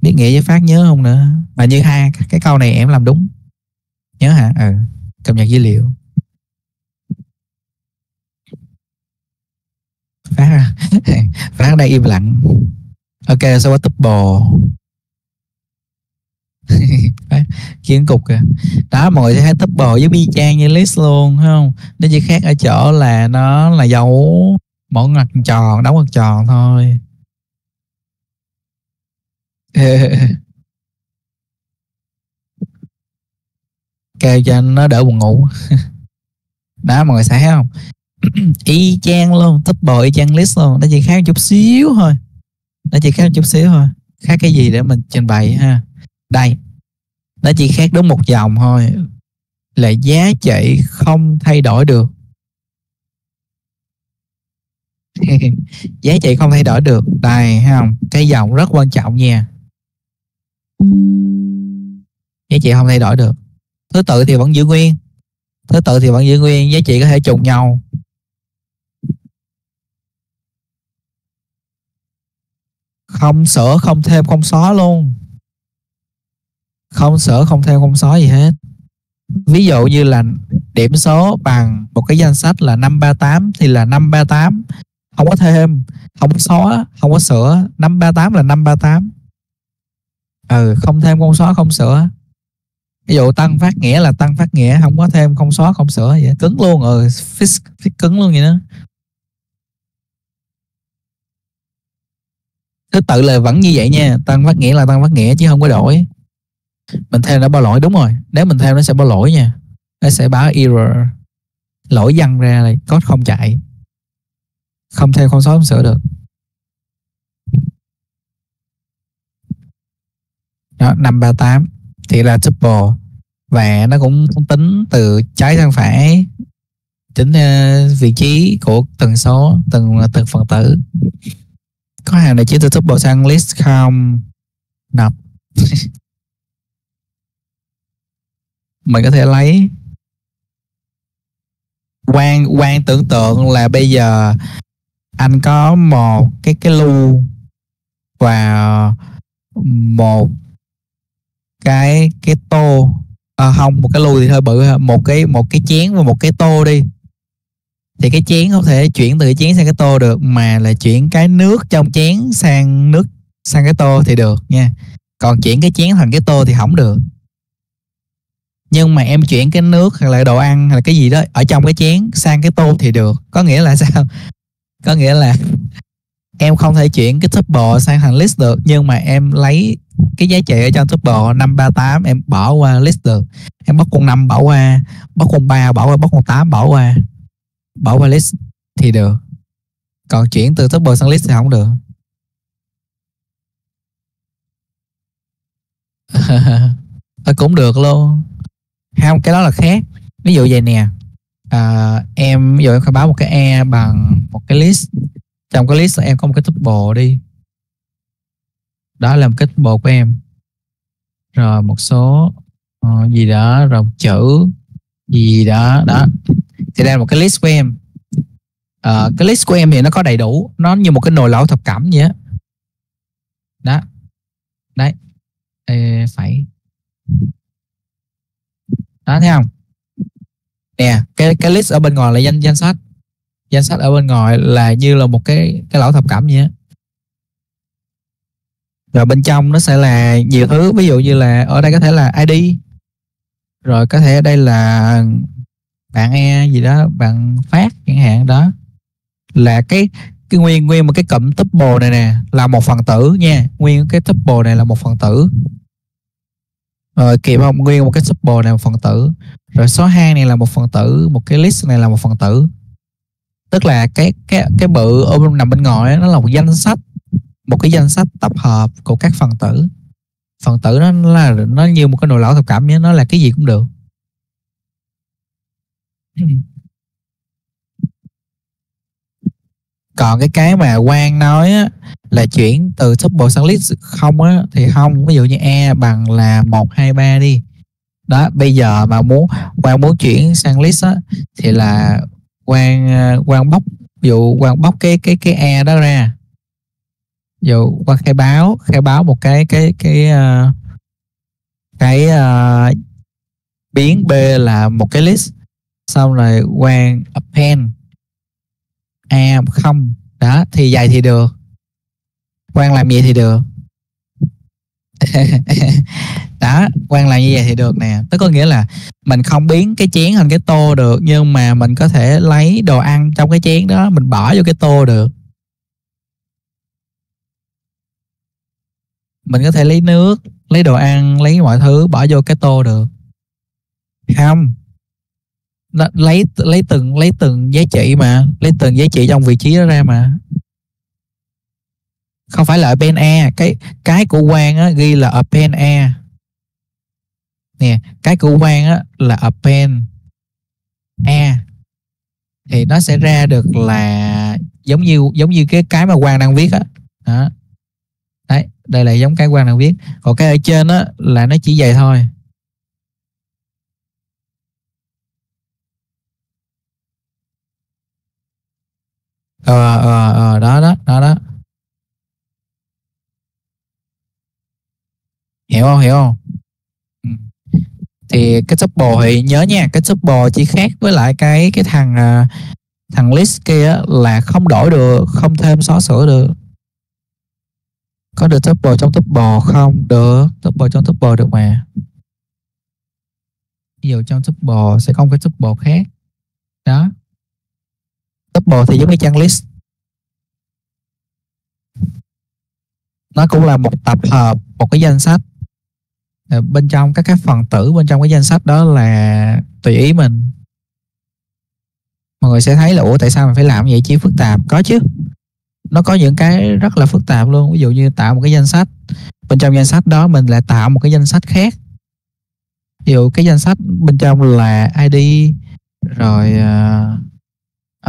Biết nghĩa với phát nhớ không nữa? Mà như hai cái câu này em làm đúng. Nhớ hả? Ừ. Cập nhật dữ liệu. Phát phát đang im lặng. Ok sao tấp bò kiến cục kìa. Đó, mọi người thấy tuple với bi trang như list luôn thấy không? Nó chỉ khác ở chỗ là nó là dấu mỗi ngoặc tròn, đóng ngoặc tròn thôi. Kêu cho nó đỡ buồn ngủ. Đó, mọi người thấy không? y chang luôn tuple y chang list luôn. Nó chỉ khác chút xíu thôi. Nó chỉ khác chút xíu thôi. Khác cái gì để mình trình bày ha? Đây. Nó chỉ khác đúng một dòng thôi. Là giá trị không thay đổi được. Giá trị không thay đổi được. Đây, thấy không? Cái dòng rất quan trọng nha. Giá trị không thay đổi được. Thứ tự thì vẫn giữ nguyên. Thứ tự thì vẫn giữ nguyên. Giá trị có thể trùng nhau. Không sửa không thêm không xóa luôn. Không sửa không thêm không xóa gì hết. Ví dụ như là điểm số bằng một cái danh sách là 538 thì là 538 không có thêm không có xóa không có sửa. 538 là 538 ừ không thêm không xóa không sửa. Ví dụ tăng phát nghĩa là tăng phát nghĩa không có thêm không xóa không sửa vậy. Cứng luôn ừ fix, fix cứng luôn vậy đó. Thứ tự là vẫn như vậy nha tăng phát nghĩa là tăng phát nghĩa chứ không có đổi. Mình theo đã bao lỗi đúng rồi. Nếu mình theo nó sẽ bao lỗi nha. Nó sẽ báo error. Lỗi dăng ra là code không chạy. Không theo con số không sửa được. Đó 538 thì là tuple và nó cũng tính từ trái sang phải. Tính uh, vị trí của từng số từng từng phần tử có hàng này chỉ từ tuple sang list không? Nập. Mình có thể lấy. Quan quan tưởng tượng là bây giờ anh có một cái cái lu và một cái cái tô. À, không một cái lùi thì hơi bự một cái một cái chén và một cái tô đi thì cái chén không thể chuyển từ cái chén sang cái tô được, mà là chuyển cái nước trong chén sang nước, sang cái tô thì được nha. Còn chuyển cái chén thành cái tô thì không được. Nhưng mà em chuyển cái nước hay là đồ ăn hay là cái gì đó ở trong cái chén sang cái tô thì được. Có nghĩa là sao? Có nghĩa là em không thể chuyển cái tuple sang thành list được, nhưng mà em lấy cái giá trị ở trong tuple 538 em bỏ qua list được. Em bóc con 5 bỏ qua, bóc con 3 bỏ qua, bóc con 8 bỏ qua bỏ qua list thì được. Còn chuyển từ tuple sang list thì không được. Cũng được luôn. Không cái đó là khác. Ví dụ vậy nè. À, em ví dụ em khai báo một cái e bằng một cái list. Trong cái list em có một cái tuple đi. Đó là một cái tuple của em. Rồi một số uh, gì đó rồi một chữ gì đó đó thì đây là một cái list của em. Uh, cái list của em thì nó có đầy đủ. Nó như một cái nồi lẩu thập cẩm vậy á. Đó. Đấy. Ê, phải. Đó thấy không? Nè cái cái list ở bên ngoài là danh danh sách. Danh sách ở bên ngoài là như là một cái cái lẩu thập cẩm vậy á. Rồi bên trong nó sẽ là nhiều thứ. Ví dụ như là ở đây có thể là ID rồi có thể ở đây là bạn e gì đó, bạn phát chẳng hạn, đó. Là cái cái nguyên nguyên một cái cụm tuple này nè, là một phần tử nha. Nguyên cái tuple này là một phần tử. Rồi kịp không nguyên một cái tuple này một phần tử. Rồi số 2 này là một phần tử, một cái list này là một phần tử. Tức là cái cái cái bự ở nằm bên ngoài nó là một danh sách, một cái danh sách tập hợp của các phần tử. Phần tử nó là, nó như một cái nồi lẩu thập cẩm nhé nó là cái gì cũng được. còn cái cái mà quang nói á, là chuyển từ tuple sang list không á thì không. Ví dụ như e bằng là một hai ba đi. Đó bây giờ mà muốn quang muốn chuyển sang list á thì là quang ờ, quang bóc ví dụ quang bóc cái cái cái e đó ra. Dụ quang khai báo khai báo một cái cái cái ờ, cái, cái uh, biến b là một cái list xong rồi quang append a không. Đó, thì vậy thì được. Quan làm gì thì được. Đó quan làm như vậy thì được nè. Tức có nghĩa là mình không biến cái chén thành cái tô được, nhưng mà mình có thể lấy đồ ăn trong cái chén đó, mình bỏ vô cái tô được. Mình có thể lấy nước, lấy đồ ăn, lấy mọi thứ bỏ vô cái tô được. Không lấy lấy từng lấy từng giá trị mà lấy từng giá trị trong vị trí đó ra mà. Không phải là ở bên E cái cái của Quang á, ghi là ở bên E nè cái của Quang á, là ở bên E thì nó sẽ ra được là giống như giống như cái cái mà Quang đang viết á. Đó. đấy đây là giống cái Quang đang viết. Còn cái ở trên á là nó chỉ vậy thôi. Ờ ờ ờ đó đó đó đó. Hiểu không hiểu không? Ừ. thì cái tuple thì nhớ nha, cái tuple chỉ khác với lại cái cái thằng à, thằng list kia là không đổi được, không thêm xóa sửa được. Có được tuple trong tuple không? Được, tuple trong tuple được mà. Ví dụ trong tuple sẽ không có tuple khác. Đó tuple thì giống như trang list. Nó cũng là một tập hợp một cái danh sách. Ờ, bên trong các cái phần tử bên trong cái danh sách đó là tùy ý mình. Mọi người sẽ thấy là ủa tại sao mình phải làm vậy chứ phức tạp? Có chứ. Nó có những cái rất là phức tạp luôn. Ví dụ như tạo một cái danh sách. Bên trong danh sách đó mình lại tạo một cái danh sách khác. Ví dụ cái danh sách bên trong là ID rồi uh,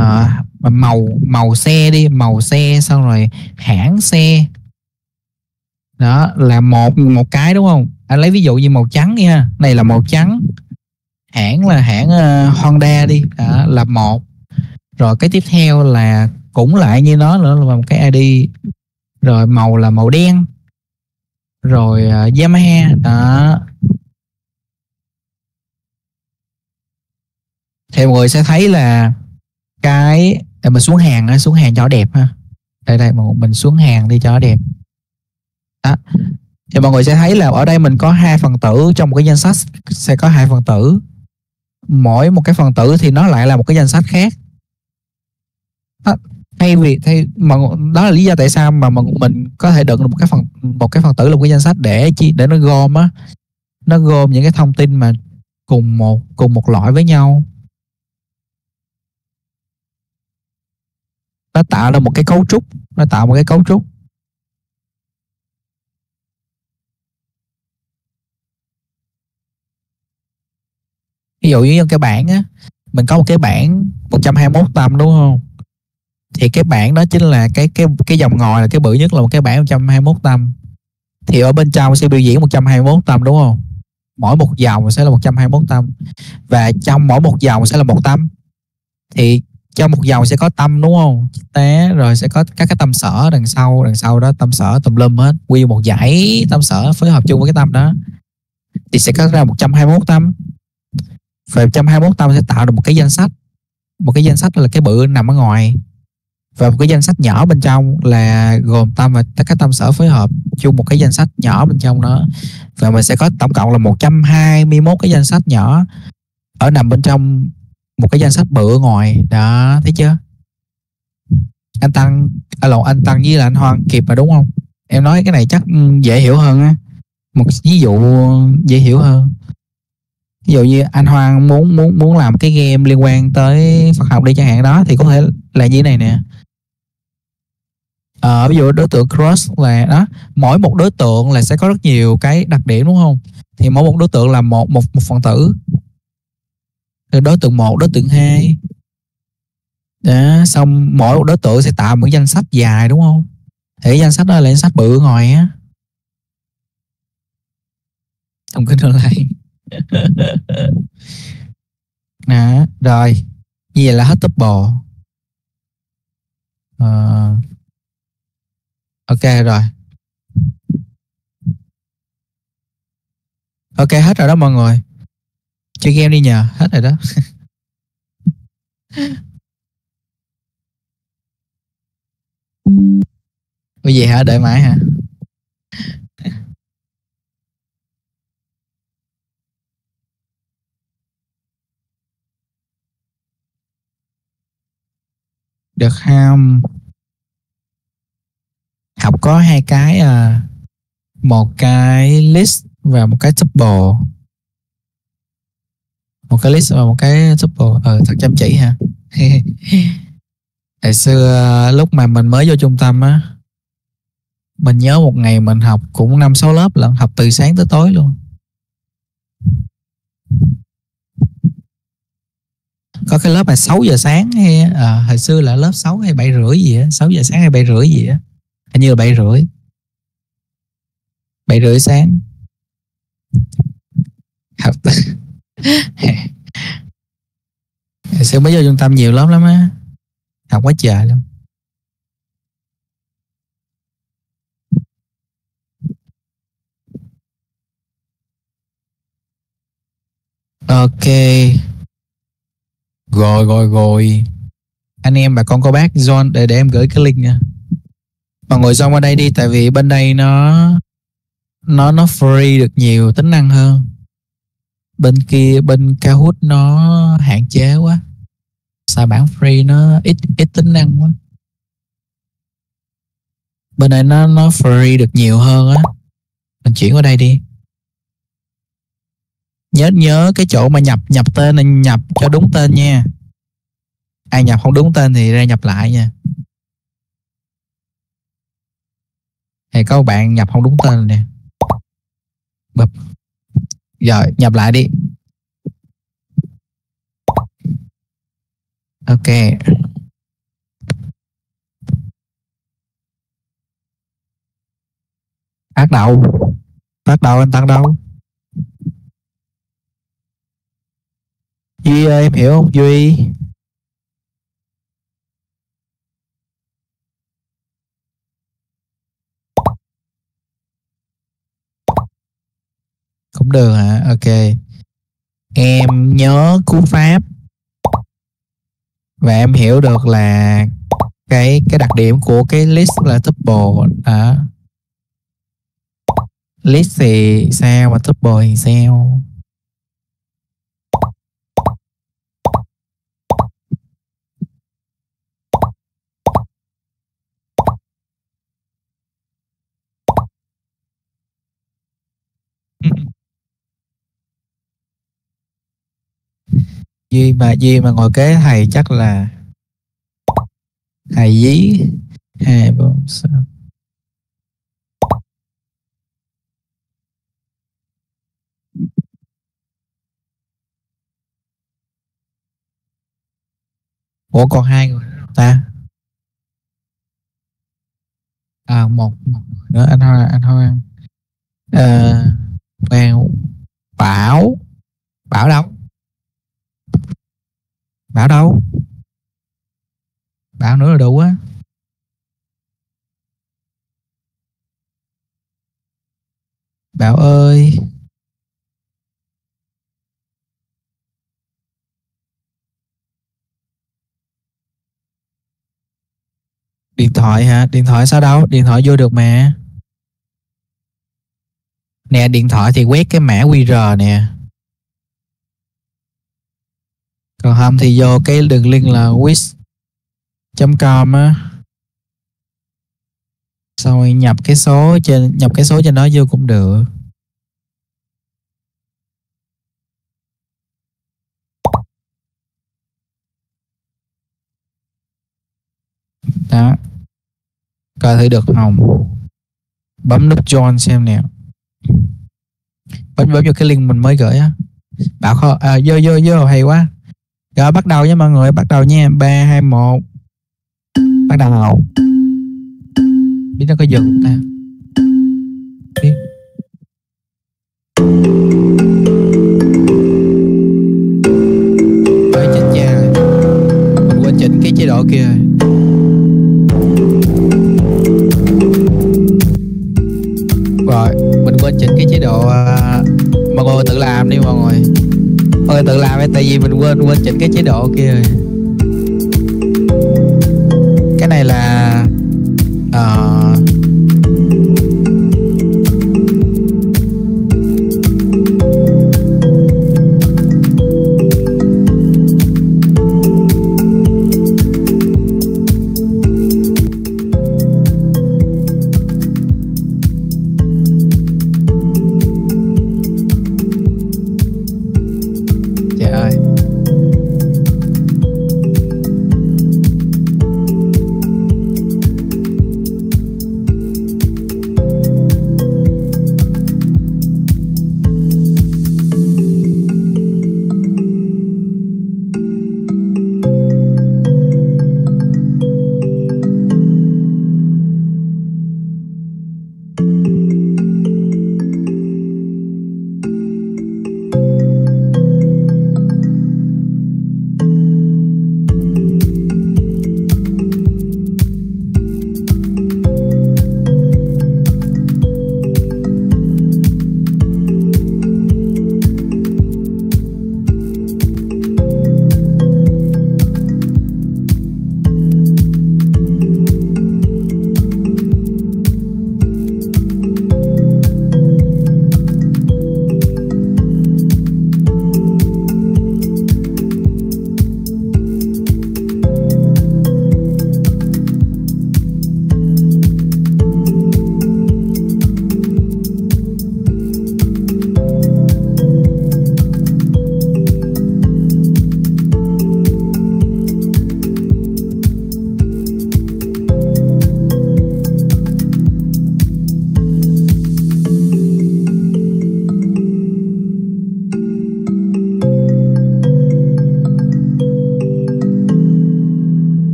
uh, màu màu xe đi màu xe xong rồi hãng xe. Đó là một một cái đúng không? Anh lấy ví dụ như màu trắng nha này là màu trắng. Hãng là hãng uh, Honda đi. Đó, là một. Rồi cái tiếp theo là cũng lại như nó nữa là một cái ID rồi màu là màu đen. Rồi uh, Yamaha. Đó. Thì mọi người sẽ thấy là cái để mình xuống hàng xuống hàng cho đẹp ha. Đây đây mình xuống hàng đi cho đẹp. Đó. Thì mọi người sẽ thấy là ở đây mình có hai phần tử trong một cái danh sách sẽ có hai phần tử. Mỗi một cái phần tử thì nó lại là một cái danh sách khác. Đó, thay vì thay mà đó là lý do tại sao mà mình có thể đựng một cái phần một cái phần tử là một cái danh sách để chi để nó gom á. Nó gom những cái thông tin mà cùng một cùng một loại với nhau. Nó tạo ra một cái cấu trúc. Nó tạo một cái cấu trúc. Ví dụ như cái bảng á, mình có một cái bảng 121 tầm đúng không? Thì cái bảng đó chính là cái cái cái dòng ngòi là cái bự nhất là một cái bảng 121 tầm thì ở bên trong sẽ biểu diễn 121 tầm đúng không? Mỗi một dòng sẽ là 121 tâm. Và trong mỗi một dòng sẽ là một tâm thì cho một dầu sẽ có tâm, đúng không? Té rồi sẽ có các cái tâm sở, đằng sau đằng sau đó tâm sở, tùm lum hết. Quy một dãy tâm sở phối hợp chung với cái tâm đó. Thì sẽ có ra 121 tâm. Và 121 tâm sẽ tạo được một cái danh sách. Một cái danh sách là cái bự nằm ở ngoài. Và một cái danh sách nhỏ bên trong là gồm tâm và tất cả tâm sở phối hợp chung một cái danh sách nhỏ bên trong đó. Và mình sẽ có tổng cộng là 121 cái danh sách nhỏ ở nằm bên trong một cái danh sách bự ở ngoài. Đó thấy chưa? Anh tăng à, lộn anh tăng với là anh hoan kịp mà đúng không? Em nói cái này chắc ừ, dễ hiểu hơn á. Một ví dụ dễ hiểu hơn. Ví dụ như anh Hoàng muốn muốn muốn làm cái game liên quan tới Phật học đi chẳng hạn đó thì có thể là như thế này nè. À, ví dụ đối tượng cross là đó mỗi một đối tượng là sẽ có rất nhiều cái đặc điểm đúng không? Thì mỗi một đối tượng là một một một phần tử rồi đối tượng một đối tượng hai. Đó, xong mỗi một đối tượng sẽ tạo một danh sách dài đúng không? Thì danh sách đó là danh sách bự ngoài á. Không có lại. Đó, rồi. Như vậy là hết top bò. À, ok rồi. Ok hết rồi đó mọi người chơi game đi nhờ hết rồi đó Cái gì hả? Đợi mãi hả? Được không? Học có hai cái à. Một cái list và một cái tuple. Một cái list và một cái super Ờ, thật chăm chỉ ha. ngày xưa ờ, lúc mà mình mới vô trung tâm á mình nhớ một ngày mình học cũng năm sáu lớp lận học từ sáng tới tối luôn. Có cái lớp là 6 giờ sáng hay à, hồi xưa là lớp 6 hay 7 rưỡi gì á 6 giờ sáng hay 7 rưỡi gì á. Hình như là 7 rưỡi. 7 rưỡi sáng. Học từ hồi xưa mới vô trung tâm nhiều lớp lắm á học quá trời luôn Ok. Rồi rồi rồi. Anh em, bà con, cô bác, John, để để em gửi cái link nha. Mọi người John qua đây đi, tại vì bên đây nó nó nó free được nhiều tính năng hơn. Bên kia, bên Kahoot nó hạn chế quá. Sao bản free nó ít ít tính năng quá. Bên này nó nó free được nhiều hơn á. Mình chuyển qua đây đi nhớ nhớ cái chỗ mà nhập nhập tên là nhập cho đúng tên nha ai nhập không đúng tên thì ra nhập lại nha thì có bạn nhập không đúng tên nè bập rồi nhập lại đi. Ok. Bắt đầu. Bắt đầu anh tăng đâu? Duy ơi, em hiểu không? Duy. Cũng được hả? Ok. Em nhớ cú pháp. Và em hiểu được là cái cái đặc điểm của cái list là tuple, đó. List thì sao mà tuple thì sao? Duy mà Duy mà ngồi kế thầy chắc là thầy dí. Hai bốn sáu Ủa còn hai người ta? À một, một nữa. Anh hoa anh hoa. À, Hoàng Bảo. Bảo đâu? Bảo đâu? Bảo nữa là đủ á. Bảo ơi. Điện thoại hả? Điện thoại sao đâu? Điện thoại vô được mà. Nè, điện thoại thì quét cái mã QR nè còn không thì vô cái đường link là wish.com á. Xong rồi nhập cái số trên nhập cái số trên đó vô cũng được. Đó. Coi thử được không? Bấm nút join xem nè. Bấm bấm vô cái link mình mới gửi á. Bảo kho à, vô vô vô hay quá rồi bắt đầu nha mọi người, bắt đầu nha. 3 2 1. Bắt đầu. Biết nó có dừng ta. Biết. Ôi cha rồi. Mình quên chỉnh cái chế độ kia rồi. quên chỉnh cái chế độ uh, mọi người tự làm đi mọi người thôi tự làm đi tại vì mình quên quên chỉnh cái chế độ kia rồi.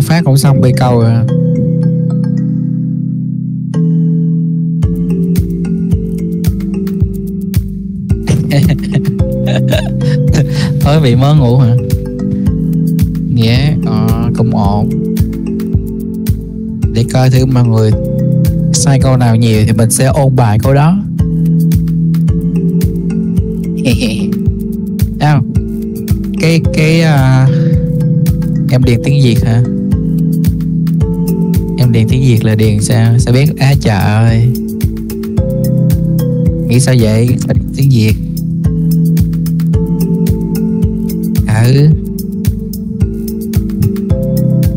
Phát cũng xong bị câu rồi. Mới bị mơ ngủ hả? Nghĩa yeah, uh, cũng ổn. Để coi thử mọi người Sai câu nào nhiều thì mình sẽ ôn bài câu đó. Không cái cái uh, em điền tiếng việt hả? Em điền tiếng việt là điền sao? Sao biết? Á à, trời ơi. Nghĩ sao vậy? Sao tiếng việt. Ừ.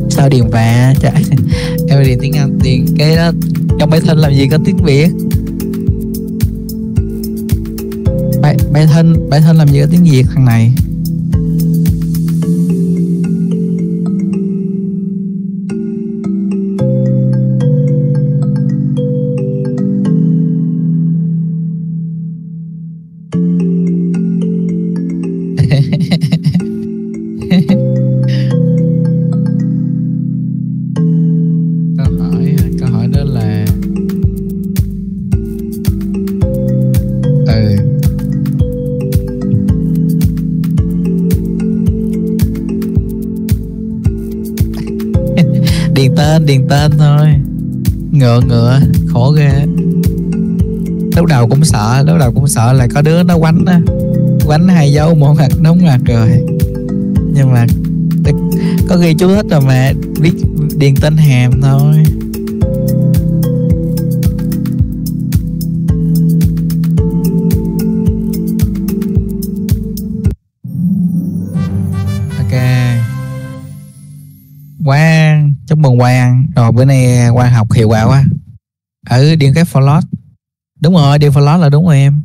Sao điền và trời em điền tiếng anh điền cái đó trong máy thân làm gì có tiếng việt? Bài bài thân bài thân làm gì có tiếng việt thằng này? Ngựa ngựa khổ ghê lúc đầu cũng sợ lúc đầu cũng sợ là có đứa nó quánh á. Quánh hai dấu một hạt đúng là rồi nhưng mà có ghi chú thích rồi mà biết điền tên hàm thôi. Ok, Quang chúc mừng Quang bữa nay quan học hiệu quả quá. Ừ điện cái float đúng rồi điện float là đúng rồi em.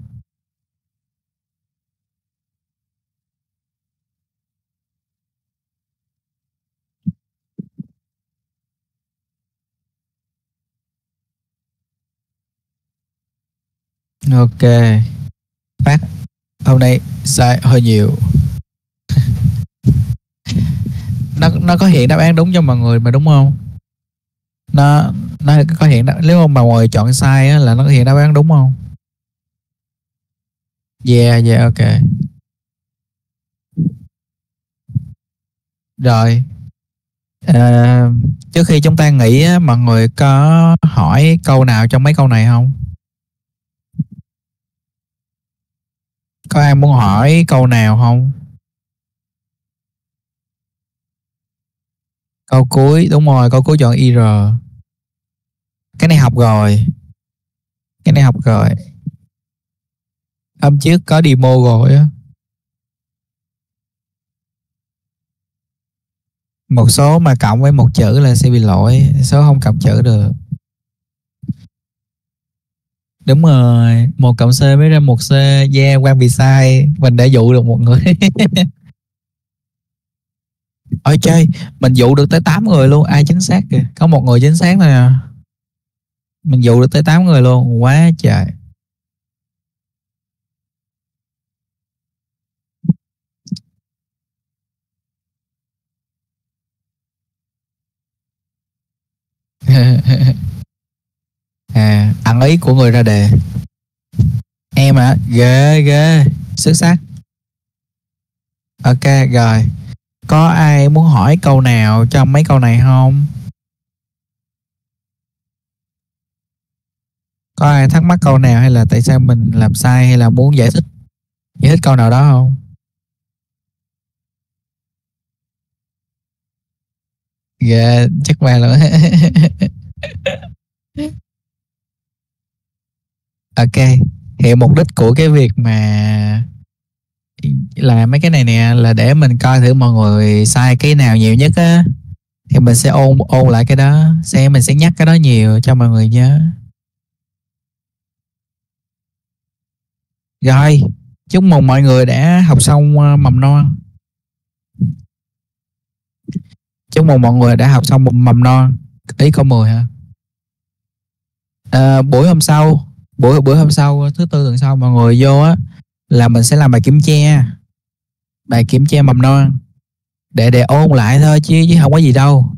Ok. Phát. Hôm nay sai hơi nhiều. Nó nó có hiện đáp án đúng cho mọi người mà đúng không? Nó nó có hiện đáp, nếu mà ngồi chọn sai á, là nó có hiện đáp án đúng không? Yeah yeah ok. Rồi. À, trước khi chúng ta nghĩ á, mọi người có hỏi câu nào trong mấy câu này không? Có ai muốn hỏi câu nào không? Câu cuối đúng rồi câu cuối chọn ir cái này học rồi. Cái này học rồi. Hôm trước có demo rồi á. Một số mà cộng với một chữ là sẽ bị lỗi, số không cộng chữ được. Đúng rồi, một cộng c mới ra một c. Yeah, quan bị sai. Mình đã dụ được một người. Ôi chơi mình dụ được tới 8 người luôn. Ai chính xác kìa? Có một người chính xác thôi à mình dụ được tới 8 người luôn. Quá trời. À ăn ý của người ra đề. Em à ghê ghê. Xuất sắc. Ok, rồi. Có ai muốn hỏi câu nào trong mấy câu này không? Có ai thắc mắc câu nào hay là tại sao mình làm sai hay là muốn giải thích giải thích câu nào đó không? Dạ, yeah, chắc qua luôn. ok, thì mục đích của cái việc mà là mấy cái này nè là để mình coi thử mọi người sai cái nào nhiều nhất á thì mình sẽ ôn ôn lại cái đó sẽ mình sẽ nhắc cái đó nhiều cho mọi người nhớ rồi chúc mừng mọi người đã học xong ờ, mầm non. Chúc mừng mọi người đã học xong mầm non ý câu 10 hả? À, buổi hôm sau buổi buổi hôm sau thứ tư tuần sau mọi người vô á là mình sẽ làm bài kiểm tra bài kiểm tra mầm non. Để để ôn lại thôi chứ chứ không có gì đâu.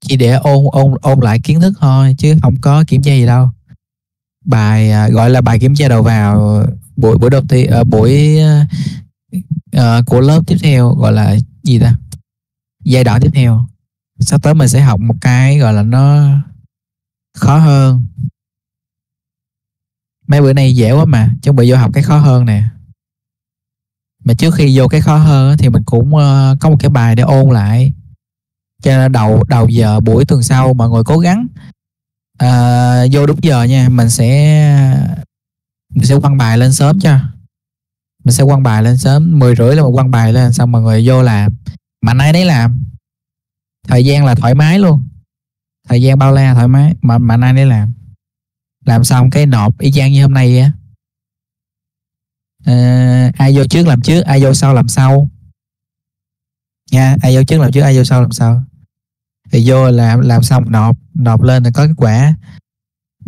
Chỉ để ôn ôn ôn lại kiến thức thôi chứ không có kiểm tra gì đâu. Bài ờ, gọi là bài kiểm tra đầu vào buổi buổi đầu tiên uh, buổi uh, của lớp tiếp theo gọi là gì ta? Giai đoạn tiếp theo. Sắp tới mình sẽ học một cái gọi là nó khó hơn. Mấy bữa nay dễ quá mà chuẩn bị vô học cái khó hơn nè. Mà trước khi vô cái khó hơn thì mình cũng uh, có một cái bài để ôn lại. Cho nên đầu đầu giờ buổi tuần sau mọi người cố gắng uh, vô đúng giờ nha mình sẽ mình sẽ quăng bài lên sớm cho mình sẽ quăng bài lên sớm 10 rưỡi là mình quăng bài lên xong mọi người vô làm. Mà nay đấy làm. Thời gian là thoải mái luôn. Thời gian bao la thoải mái mà mà nay đấy làm. Làm xong cái nộp y chang như hôm nay á. À, ai vô trước làm trước ai vô sau làm sau. Nha ai vô trước làm trước ai vô sau làm sau. Thì vô làm làm xong nộp nộp lên thì có kết quả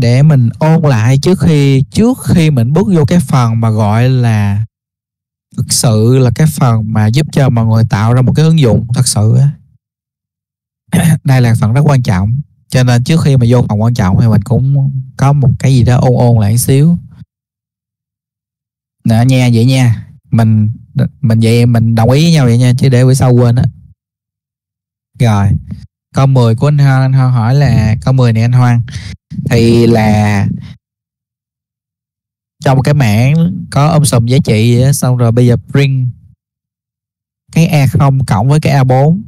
để mình ôn lại trước khi trước khi mình bước vô cái phần mà gọi là thực sự là cái phần mà giúp cho mọi người tạo ra một cái ứng dụng thật sự đây là phần rất quan trọng, cho nên trước khi mà vô phần quan trọng thì mình cũng có một cái gì đó ôn ôn lại xíu. Nè nha vậy nha. Mình mình vậy, mình đồng ý với nhau vậy nha, chứ để bữa sau quên á. Rồi câu 10 của anh Hoan anh Hoan hỏi là câu 10 này anh Hoan thì là trong cái mảng có ôm sùm giá trị vậy đó, xong rồi bây giờ bring cái A0 cộng với cái A4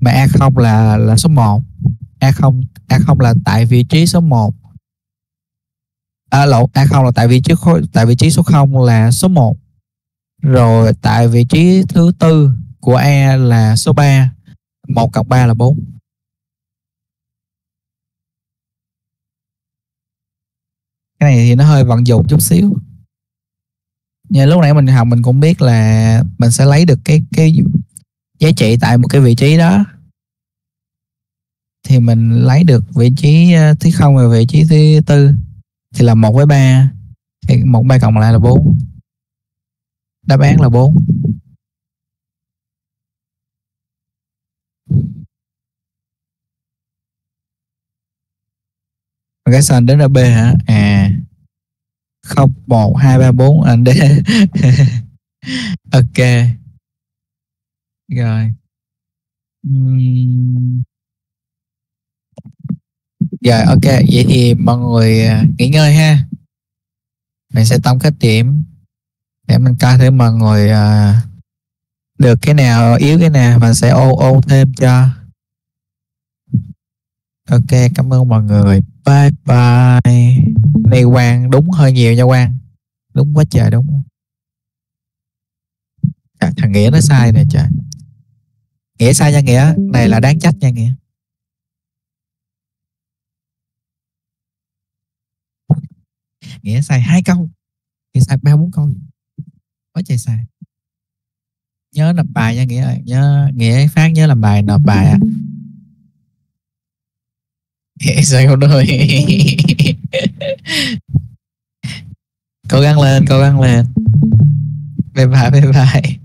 mà A0 là là số 1 A0 A0 là tại vị trí số 1 à, lộn A0 là tại vị trí tại vị trí số 0 là số 1 rồi tại vị trí thứ tư của A là số 3 1 cộng 3 là 4 cái này thì nó hơi vận dụng chút xíu. Như lúc nãy mình học mình cũng biết là mình sẽ lấy được cái cái giá trị tại một cái vị trí đó. Thì mình lấy được vị trí ờ, thứ không và vị trí thứ tư thì là một với ba. Thì một, ba cộng lại là bốn. Đáp án là bốn. Cái sàn đến là B hả? À. Không một, hai, ba, bốn, anh D ok. Rồi. Rồi, ok. Vậy thì mọi người à, nghỉ ngơi ha. Mình sẽ tổng kết điểm để mình coi thử mọi người à, được cái nào, yếu cái nào và sẽ ô ô thêm cho. Ok, cảm ơn mọi người bye bye. Này quang đúng hơi nhiều nha quang đúng quá trời đúng à, thằng nghĩa nó sai nè trời. Nghĩa sai nha nghĩa. Này là đáng trách nha nghĩa. Nghĩa sai hai câu. Nghĩa sai ba bốn câu. Quá trời sai. Nhớ làm bài nha nghĩa ơi. Nhớ nghĩa phát nhớ làm bài nộp bài à sao đời cố gắng lên cố gắng lên. Bye bye bye bye.